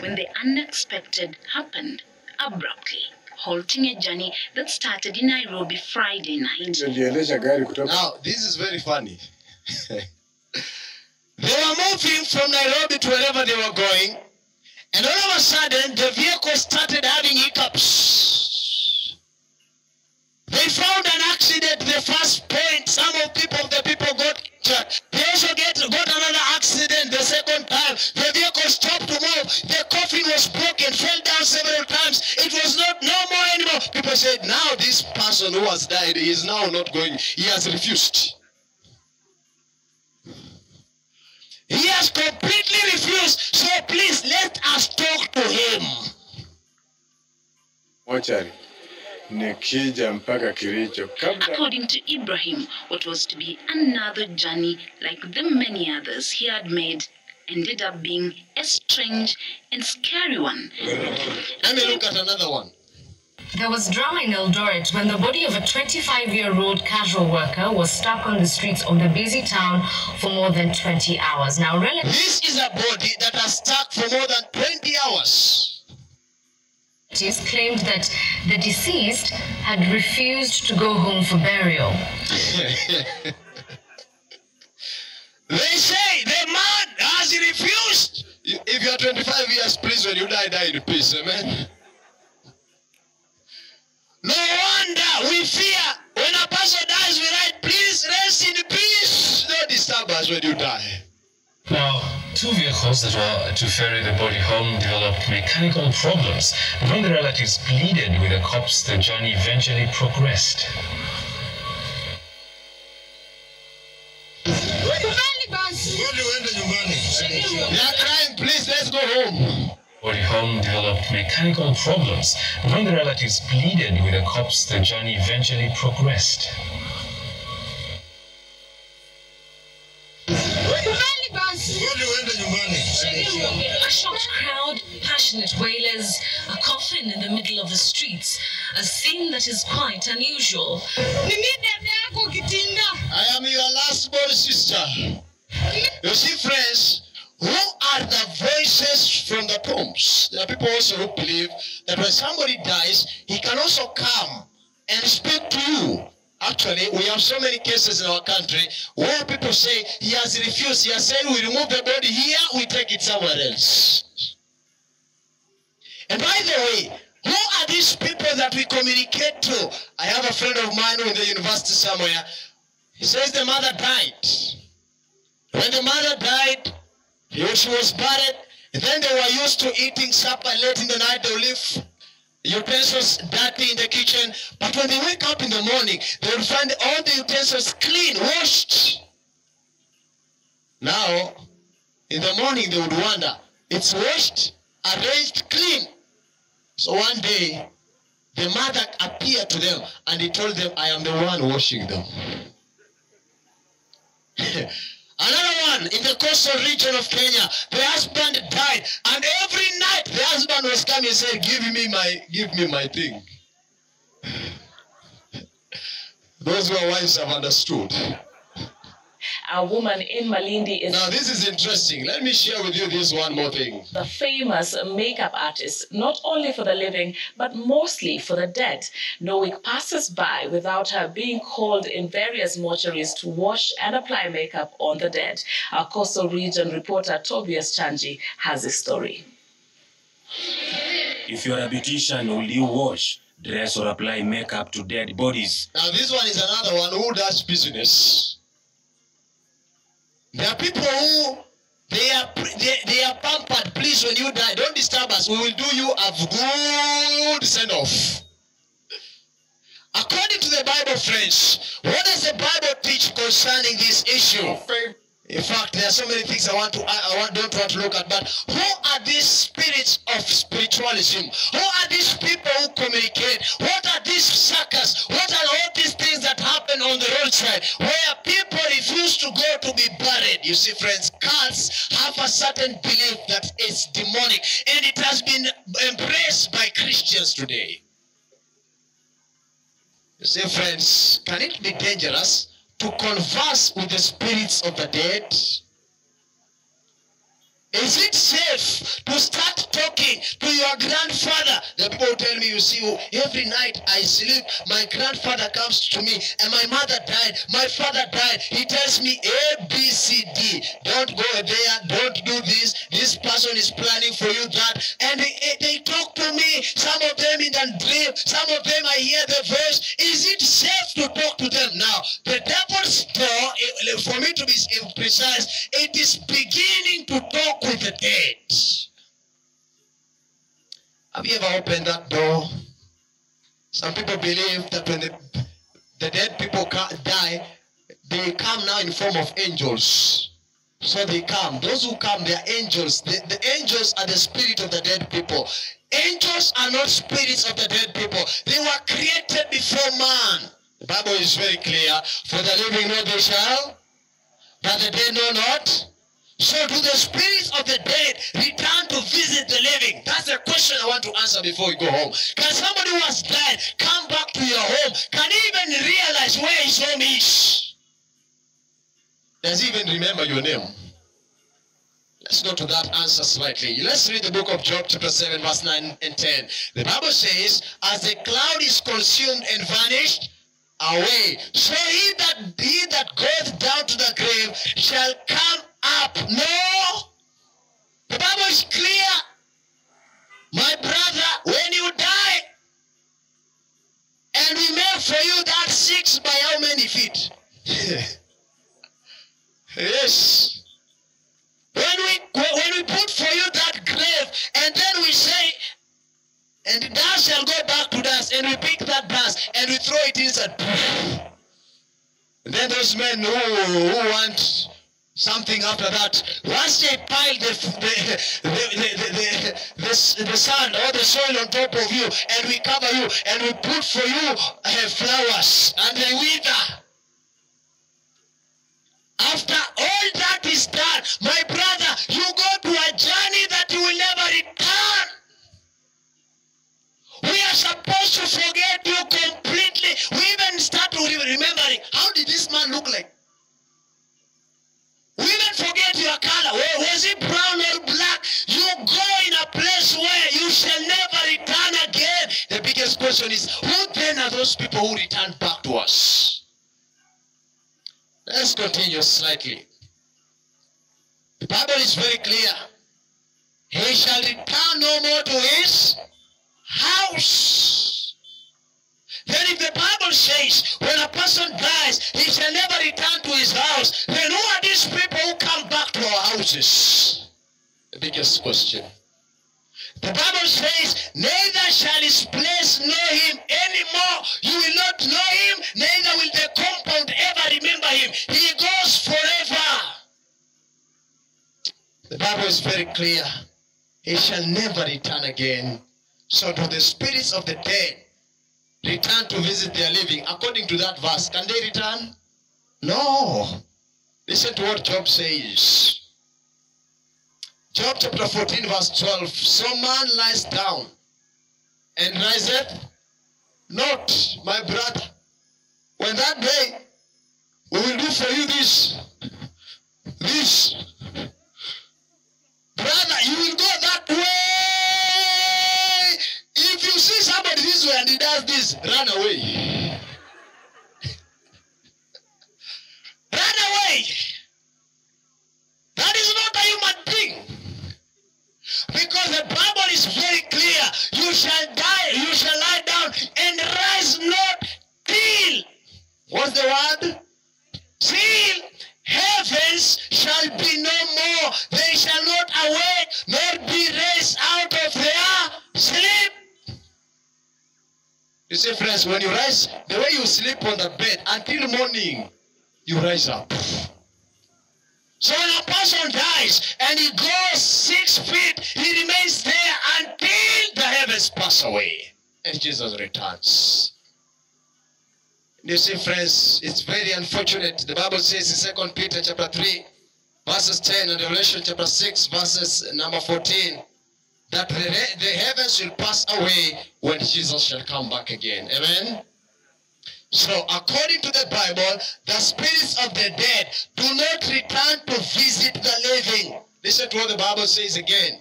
when the unexpected happened abruptly, halting a journey that started in Nairobi Friday night. Now, this is very funny. they were moving from Nairobi to wherever they were going, and all of a sudden, the vehicle started having hiccups. They found an accident the first point. Some of people, the people got injured. They also get got another accident the second time. The vehicle stopped to move. The coffin was broken, fell down several times. It was not no more anymore. People said, now this person who has died is now not going. He has refused. He has completely refused. So please let us talk to him. mochari nikija mpaka Kericho kabla According to Ibrahim, what was to be another journey like the many others he had made ended up being a strange and scary one. Let me look at another one. There was drama in Eldoret when the body of a 25-year-old casual worker was stuck on the streets of the busy town for more than 20 hours. Now, relatives This is a body that has stuck for more than 20 hours. Claimed that the deceased had refused to go home for burial. They say the man has refused. If you are 25 years, please, when you die, die in peace. Amen. No wonder we fear when a person dies, we write, please rest in peace. No disturb us when you die. Now, two vehicles that were to ferry the body home developed mechanical problems. When the relatives pleaded with the cops, the journey eventually progressed. They are crying, please, let's go home. Body home developed mechanical problems. When the relatives pleaded with the cops, the journey eventually progressed. A shocked crowd, passionate wailers, a coffin in the middle of the streets, a scene that is quite unusual. I am your last born sister. You see, friends, who are the voices from the tombs? There are people also who believe that when somebody dies, he can also come and speak to you. Actually, we have so many cases in our country where people say he has refused. He has said, we remove the body here, we take it somewhere else. And by the way, who are these people that we communicate to? I have a friend of mine in the university somewhere. He says the mother died. When the mother died, he- she was buried. And then they were used to eating supper late in the night. They will leave utensils dirty in the kitchen. But when they wake up in the morning, they will find all the utensils clean, washed. Now, in the morning, they would wonder, it's washed, arranged, clean. So one day, the mother appeared to them and he told them, I am the one washing them. Another one in the coastal region of Kenya, the husband died, and every night the husband was coming and said, "Give me my, give me my thing." Those who are wives have understood. A woman in Malindi is Now this is interesting. Let me share with you this one more thing. the famous makeup artist, not only for the living, but mostly for the dead. No week passes by without her being called in various mortuaries to wash and apply makeup on the dead. Our coastal region reporter Tobias Chanji has a story. If you're a beautician, will you wash, dress, or apply makeup to dead bodies? Now this one is another one who does business. There are people who they are they, they are pampered. Please, when you die, don't disturb us. We will do you a good send off. According to the Bible, friends, what does the Bible teach concerning this issue? In fact, there are so many things I want to I, I want, don't want to look at. But who are these spirits of spiritualism? Who are these people who communicate? What are these suckers? What are all these things that happen on the roadside where people refuse to go to be buried? You see, friends, cults have a certain belief that it's demonic, and it has been embraced by Christians today. You see, friends, can it be dangerous to converse with the spirits of the dead? Is it safe to start talking to your grandfather? The people tell me, you see, every night I sleep, my grandfather comes to me, and my mother died, my father died. He tells me A, B, C, D. Don't go there, don't do this. This person is planning for you that. And they, they talk to me, some of them in a dream, some of them I hear the voice. Is it safe to talk to them now? The devil's door, eh, for me to be precise, it is beginning to talk with the dead. Have you ever opened that door? Some people believe that when the, the dead people die, they come now in form of angels. So they come. Those who come, they are angels. The, the angels are the spirit of the dead people. Angels are not spirits of the dead people. They were created before man. The Bible is very clear. For the living know they shall, but the dead know not. So do the spirits of the dead return to visit the living? That's the question I want to answer before we go home. Can somebody who has died come back to your home? Can he even realize where his home is? Does he even remember your name? Let's go to that answer slightly. Let's read the book of Job, chapter 7, verse 9 and 10. The Bible says, As the cloud is consumed and vanished away, so he that he that goeth down to the grave shall come up. No. The Bible is clear. My brother, when you die, and we make for you that six by how many feet? yes. When we when we put for you that grave, and then we say, and dust shall go back to dust, and we pick that dust and we throw it inside. And then those men who, who want something after that. Once they pile the, the, the, the, sand or the soil on top of you, and we cover you, and we put for you uh, flowers, and they wither. After all that is done, my brother, you go to a journey that you will never return. We are supposed to forget you completely. We even start remembering how did this man look like? We even forget your color. Wa- Was it brown or black? You go in a place where you shall never return again. The biggest question is, who then are those people who return back to us? Let's continue slightly. The Bible is very clear. He shall return no more to his house. Then if the Bible says when a person dies, he shall never return to his house, then who are these people who come back to our houses? The biggest question. The Bible says, neither shall his place know him anymore. You will not know him, neither will the compound ever remember him. He goes forever. The Bible is very clear. He shall never return again. So do the spirits of the dead return to visit their living according to that verse. Can they return? No. Listen to what Job says. Job chapter 14, verse 12. So man lies down and riseth not, my brother. When that day we will do for you this, this. Brother, you will go that way. Somebody this way and he does this, run away. run away. That is not a human being. Because the Bible is very clear. You shall die, you shall lie down and rise not till. What's the word? Till heavens shall be no more. They shall not awake nor be raised out of their sleep. You see, friends, when you rise, the way you sleep on the bed until morning, you rise up. So when a person dies and he goes six feet, he remains there until the heavens pass away and Jesus returns. You see, friends, it's very unfortunate. The Bible says in Second Peter chapter 3, verses 10 and Revelation chapter 6, verses number 14, that the, the heavens will pass away when Jesus shall come back again. Amen? So, according to the Bible, the spirits of the dead do not return to visit the living. Listen to what the Bible says again.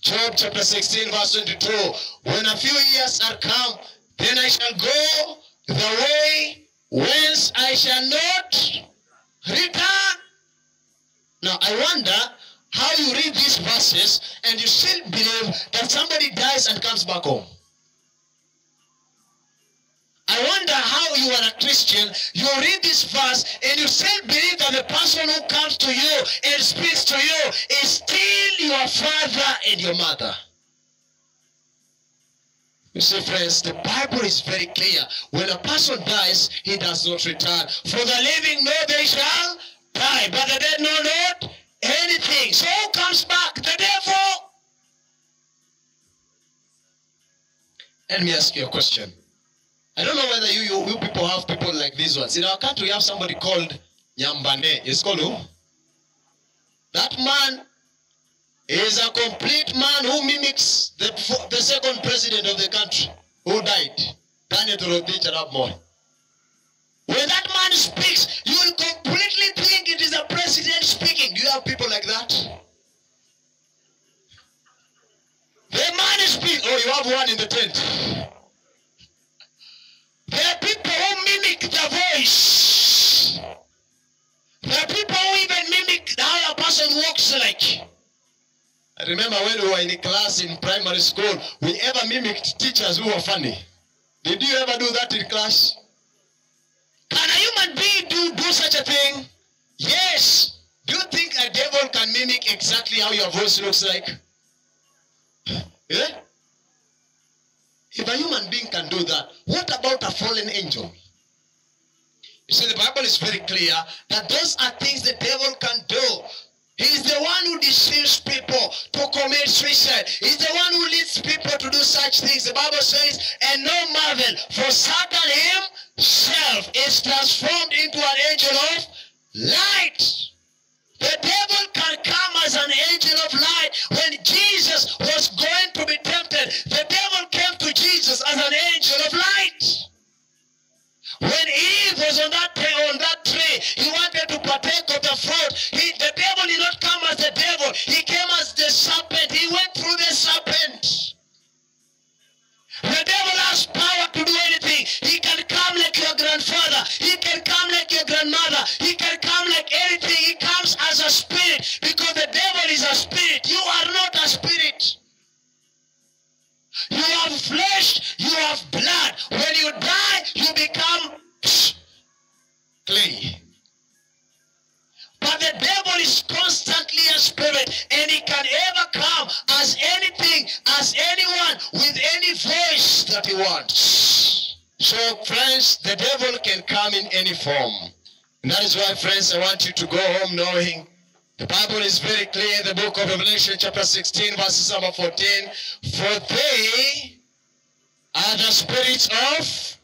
Job chapter 16, verse 22. When a few years are come, then I shall go the way whence I shall not return. Now, I wonder how you read these verses and you still believe that somebody dies and comes back home. I wonder how you are a Christian, you read this verse and you still believe that the person who comes to you and speaks to you is still your father and your mother. You see, friends, the Bible is very clear. When a person dies, he does not return. For the living know they shall die, but the dead know not anything. So who comes back? The devil. Let me ask you a question. I don't know whether you, you, you people have people like these ones. In our country, we have somebody called Nyambane. It's called who? That man is a complete man who mimics the, the second president of the country who died, Daniel. When that man speaks, you will completely think it is a president speaking. Do you have people like that? The man is speaking. Oh, you have one in the tent. There are people who mimic the voice. There are people who even mimic how a person walks like. I remember when we were in a class in primary school, we ever mimicked teachers who were funny. Did you ever do that in class? Can a human being do, do such a thing? Yes. Do you think a devil can mimic exactly how your voice looks like? Yeah? If a human being can do that, what about a fallen angel? You see, the Bible is very clear that those are things the devil can do. He's the one who deceives people to commit suicide. He's the one who leads people to do such things. The Bible says, and no marvel, for Satan himself is transformed into an angel of light. The devil can come as an angel of light. When Jesus was going to be tempted, the devil came to Jesus as an angel of light. When Eve was on that uh, on that tree, he wanted to partake of the fruit. He, the devil did not come as the devil. He came as the serpent. He went through the serpent. The devil has power to do anything. He can come like your grandfather. He can come like your grandmother. He can come like anything. He comes as a spirit because the devil is a spirit. You are not a spirit. You have flesh, you have he wants. So, friends, the devil can come in any form. And that is why, friends, I want you to go home knowing the Bible is very clear in the book of Revelation, chapter 16, verses number 14. For they are the spirits of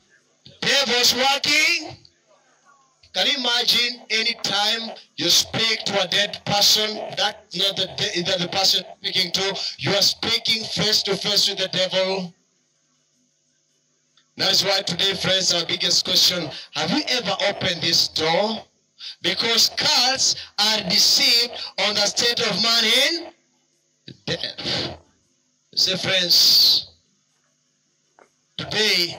devils working. Can you imagine any time you speak to a dead person, that's not the, the person speaking to, you are speaking face to face with the devil? That's why today, friends, our biggest question, have you ever opened this door? Because cults are deceived on the state of man in death. Say, friends, today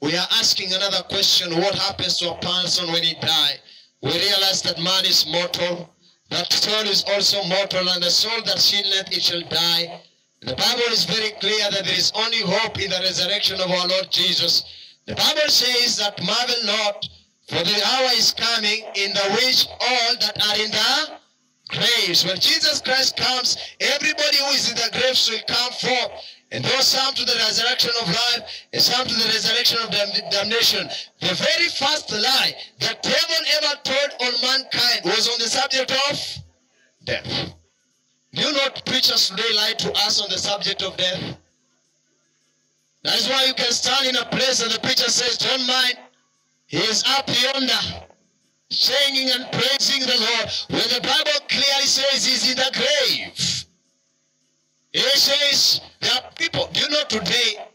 we are asking another question. What happens to a person when he dies? We realize that man is mortal, that soul is also mortal, and the soul that sinneth, it shall die. The Bible is very clear that there is only hope in the resurrection of our Lord Jesus. The Bible says that marvel not, for the hour is coming in the which all that are in the graves. When Jesus Christ comes, everybody who is in the graves will come forth. And those some to the resurrection of life, and some to the resurrection of dam- damnation. The very first lie that devil ever told on mankind was on the subject of death. Do not preachers today lie to us on the subject of death? That is why you can stand in a place and the preacher says, Don't mind, he is up yonder, singing and praising the Lord, when the Bible clearly says he's in the grave. It says there are people, do you know today,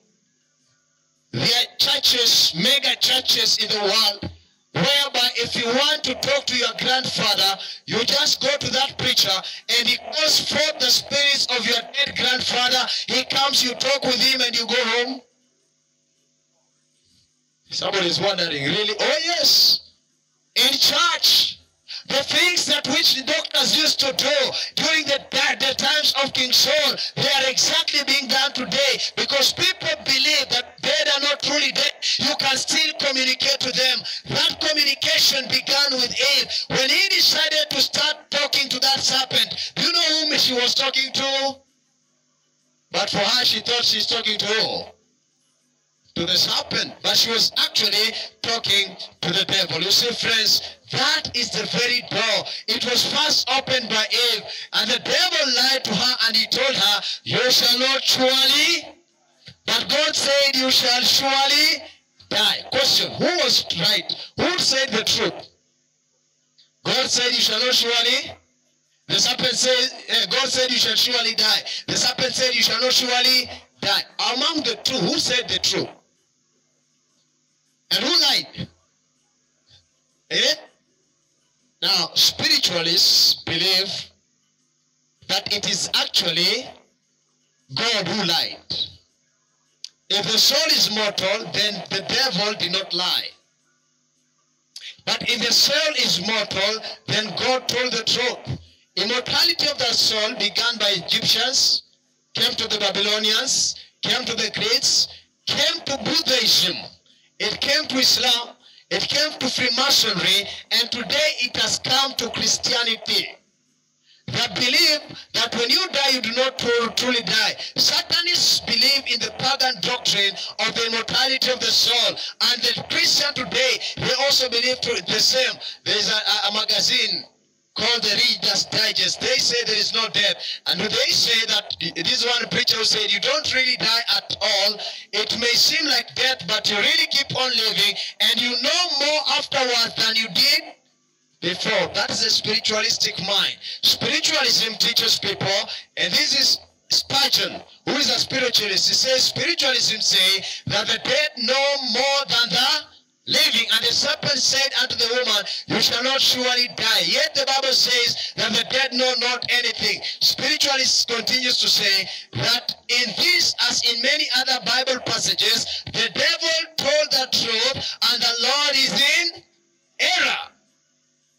there are churches, mega churches in the world, whereby if you want to talk to your grandfather, you just go to that preacher and he calls forth the spirits of your dead grandfather. He comes, you talk with him and you go home. Somebody is wondering, really? Oh yes. In church, the things that which the doctors used to do during the, the times of King Saul, they are exactly being done today because people believe that dead are not truly dead. You can still communicate to them. That communication began with Eve. When he decided to start talking to that serpent, do you know whom she was talking to? But for her, she thought she's talking to who? to the serpent, but she was actually talking to the devil. You see, friends, that is the very door. It was first opened by Eve, and the devil lied to her, and he told her, You shall not surely, but God said, You shall surely die. Question Who was right? Who said the truth? God said, You shall not surely. The serpent said, God said, You shall surely die. The serpent said, You shall not surely die. Among the two, who said the truth? And who lied? Eh? Now, spiritualists believe that it is actually God who lied. If the soul is mortal, then the devil did not lie. But if the soul is mortal, then God told the truth. Immortality of the soul began by Egyptians, came to the Babylonians, came to the Greeks, came to Buddhism, it came to Islam, it came to Freemasonry, and today it has come to Christianity. That believe that when you die, you do not truly die. Satanists believe in the pagan doctrine of the immortality of the soul. And the Christian today, they also believe the same. There is a, a magazine called the Reader's Digest. They say there is no death. And they say that this one preacher who said you don't really die at all. It may seem like death, but you really keep on living and you know more afterwards than you did before. That is a spiritualistic mind. Spiritualism teaches people, and this is Spurgeon, who is a spiritualist. He says spiritualism say that the dead know more than the living. And the serpent said unto the woman, You shall not surely die. Yet the Bible says that the dead know not anything. Spiritualists continues to say that in this, as in many other Bible passages, the devil told the truth and the Lord is in error.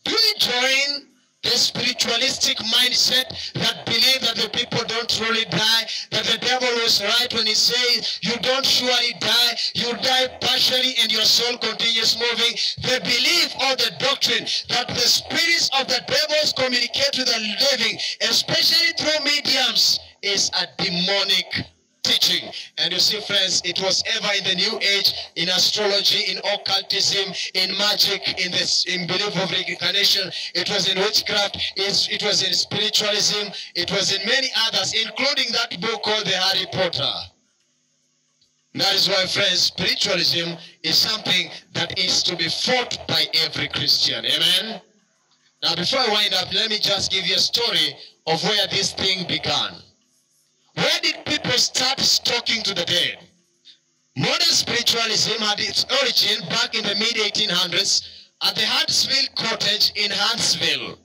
Do you join the spiritualistic mindset that believe that the people don't truly die, that the devil was right when he says you don't surely die, you die partially and your soul continues moving. The belief or the doctrine that the spirits of the devils communicate with the living, especially through mediums, is a demonic teaching. And you see, friends, it was ever in the New Age, in astrology, in occultism, in magic, in this in belief of reincarnation. It was in witchcraft. it it was in spiritualism. It was in many others, including that book called the Harry Potter. That is why, friends, spiritualism is something that is to be fought by every Christian. Amen? Now, before I wind up, let me just give you a story of where this thing began. Where did people start talking to the dead? Modern spiritualism had its origin back in the mid-1800s at the Hydesville Cottage in Hydesville.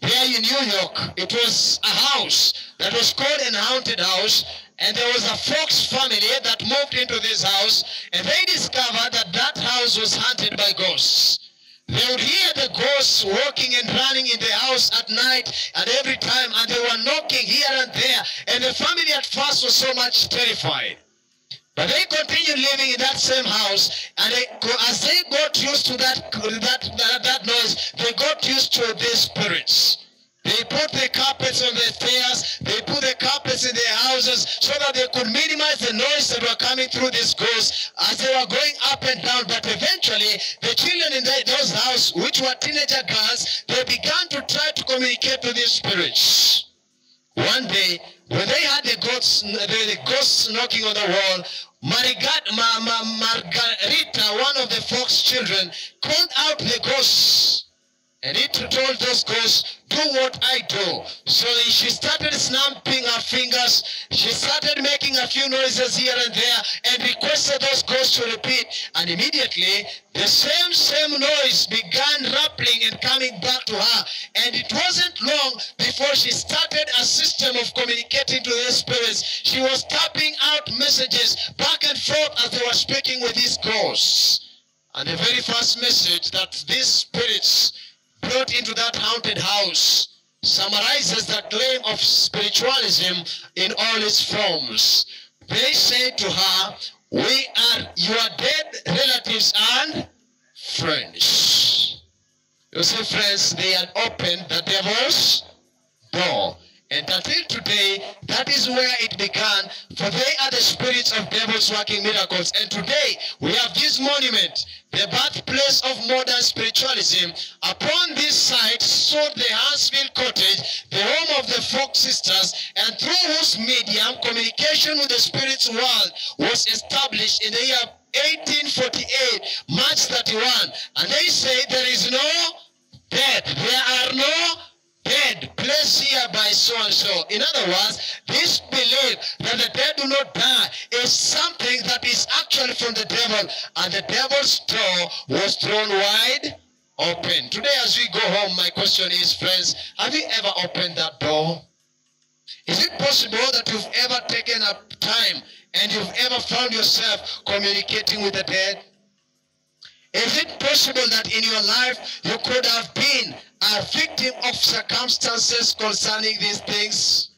There in New York, it was a house that was called an haunted house, and there was a Fox family that moved into this house, and they discovered that that house was haunted by ghosts. They would hear the ghosts walking and running in the house at night and every time, and they were knocking here and there. And the family at first was so much terrified. But they continued living in that same house, and they, as they got used to that, that, that, that noise, they got used to these spirits. They put the carpets on the stairs, they put the carpets in their houses so that they could minimize the noise that were coming through these ghosts as they were going up and down. But eventually, the children in the, those houses, which were teenager girls, they began to try to communicate with these spirits. One day, when they had the ghosts, the, ghosts knocking on the wall, Margaretta, one of the fox children, called out the ghosts. And it told those ghosts, do what I do. So she started snapping her fingers. She started making a few noises here and there and requested those ghosts to repeat. And immediately, the same, same noise began rappling and coming back to her. And it wasn't long before she started a system of communicating to the spirits. She was tapping out messages back and forth as they were speaking with these ghosts. And the very first message that these spirits brought into that haunted house summarizes the claim of spiritualism in all its forms. They say to her, we are your dead relatives and friends. You see, friends, they had opened the devil's door. And until today, that is where it began. For they are the spirits of devils working miracles. And today, we have this monument, the birthplace of modern spiritualism. Upon this site stood the Hansfield Cottage, the home of the Fox Sisters, and through whose medium communication with the spirits world was established in the year 1848, March 31. And they say there is no death. There are no dead placed here by so and so. In other words, this belief that the dead do not die is something that is actually from the devil, and the devil's door was thrown wide open. Today, as we go home, my question is, friends, have you ever opened that door? Is it possible that you've ever taken up time and you've ever found yourself communicating with the dead? Is it possible that in your life you could have been a victim of circumstances concerning these things?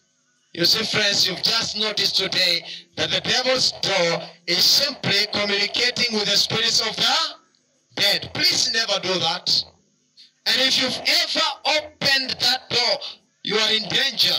You see, friends, you've just noticed today that the devil's door is simply communicating with the spirits of the dead. Please never do that. And if you've ever opened that door, you are in danger.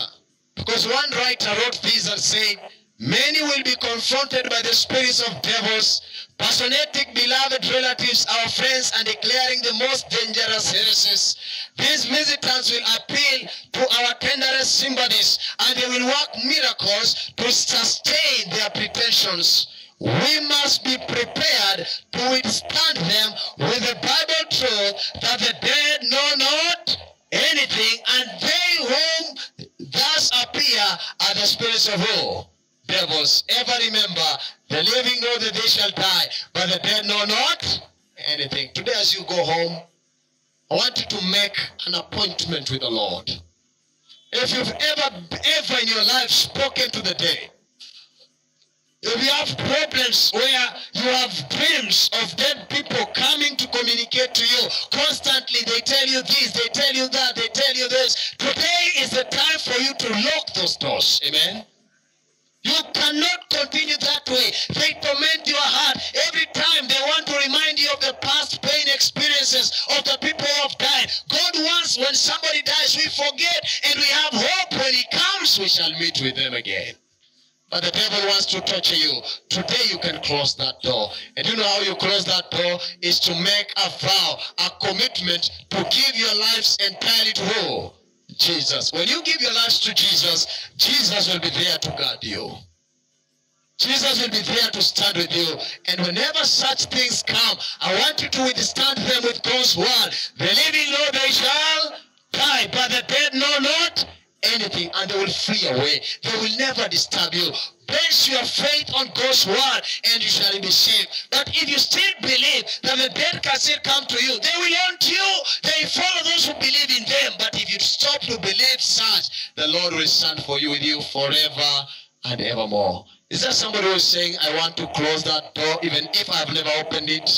Because one writer wrote this and said, Many will be confronted by the spirits of devils, personating beloved relatives, our friends, and declaring the most dangerous heresies. These visitants will appeal to our tenderest sympathies, and they will work miracles to sustain their pretensions. We must be prepared to withstand them with the Bible truth that the dead know not anything, and they whom thus appear are the spirits of who? Devils. Ever remember, the living know that they shall die, but the dead know not anything. Today, as you go home, I want you to make an appointment with the Lord. If you've ever, ever in your life spoken to the dead, if you have problems where you have dreams of dead people coming to communicate to you, constantly they tell you this, they tell you that, they tell you this. Today is the time for you to lock those doors. Amen. You cannot continue that way. They torment your heart. Every time they want to remind you of the past pain experiences of the people have died. God wants when somebody dies, we forget and we have hope when he comes, we shall meet with them again. But the devil wants to torture you. Today you can close that door. And you know how you close that door? Is to make a vow, a commitment to give your lives entirely to who? Jesus. When you give your lives to Jesus, Jesus will be there to guard you. Jesus will be there to stand with you. And whenever such things come, I want you to withstand them with God's word. The living know they shall die, but the dead know not anything, and they will flee away. They will never disturb you. Base your faith on God's word, and you shall be saved. But if you still believe that the dead can still come to you, they will haunt you. They follow those who believe in them. But if you stop to believe such, the Lord will stand for you with you forever and evermore. Is there somebody who is saying, I want to close that door even if I've never opened it?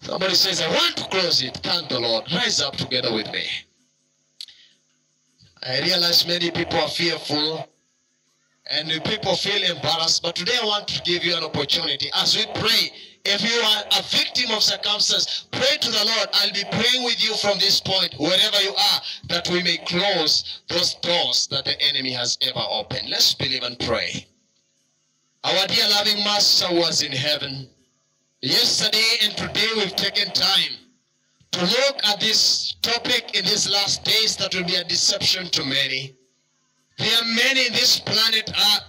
Somebody says, I want to close it. Thank the Lord. Rise up together with me. I realize many people are fearful and people feel embarrassed, but today I want to give you an opportunity as we pray If you are a victim of circumstance, pray to the Lord. I'll be praying with you from this point, wherever you are, that we may close those doors that the enemy has ever opened. Let's believe and pray. Our dear loving Master was in heaven. Yesterday and today we've taken time to look at this topic in these last days that will be a deception to many. There are many in this planet Earth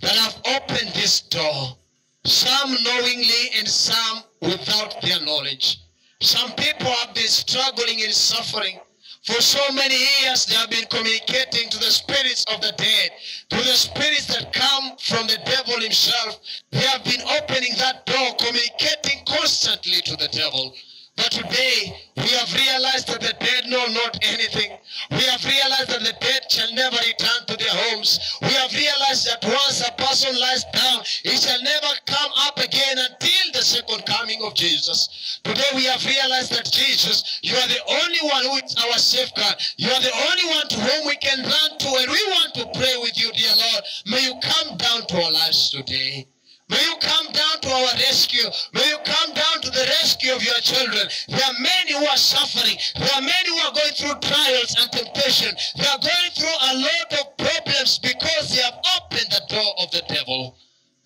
that have opened this door, some knowingly and some without their knowledge. Some people have been struggling and suffering. For so many years, they have been communicating to the spirits of the dead, to the spirits that come from the devil himself. They have been opening that door, communicating constantly to the devil. But today, we have realized that the dead know not anything. We have realized that the dead shall never return to their homes. We have realized that once a person lies down, he shall never come up again until the second coming of Jesus. Today, we have realized that Jesus, you are the only one who is our safeguard. You are the only one to whom we can run to, and we want to pray with you, dear Lord. May you come down to our lives today. May you come down to our rescue. May you come down to the rescue of your children. There are many who are suffering. There are many who are going through trials and temptation. They are going through a lot of problems because they have opened the door of the devil.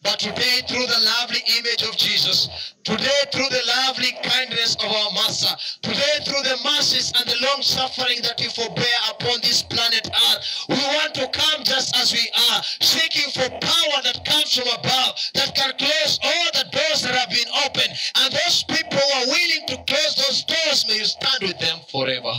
But today, through the lovely image of Jesus, today, through the lovely kindness of our Master, today, through the mercies and the long suffering that you forbear upon this planet Earth, we want to come just as we are, seeking for power that comes from above, that can close all the doors that have been opened. And those people who are willing to close those doors, may you stand with them forever.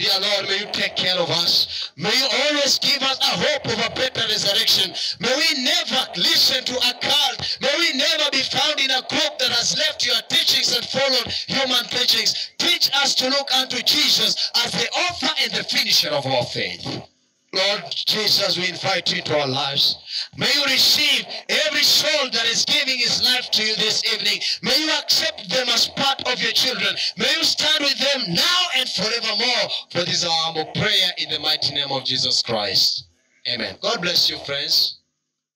Dear Lord, may you take care of us. May you always give us a hope of a better resurrection. May we never listen to a cult. May we never be found in a group that has left your teachings and followed human teachings. Teach us to look unto Jesus as the author and the finisher of our faith. Lord Jesus, we invite you into our lives. May you receive every soul that is giving his life to you this evening. May you accept them as part of your children. May you stand with them now and forevermore. For this is our humble prayer in the mighty name of Jesus Christ. Amen. God bless you, friends.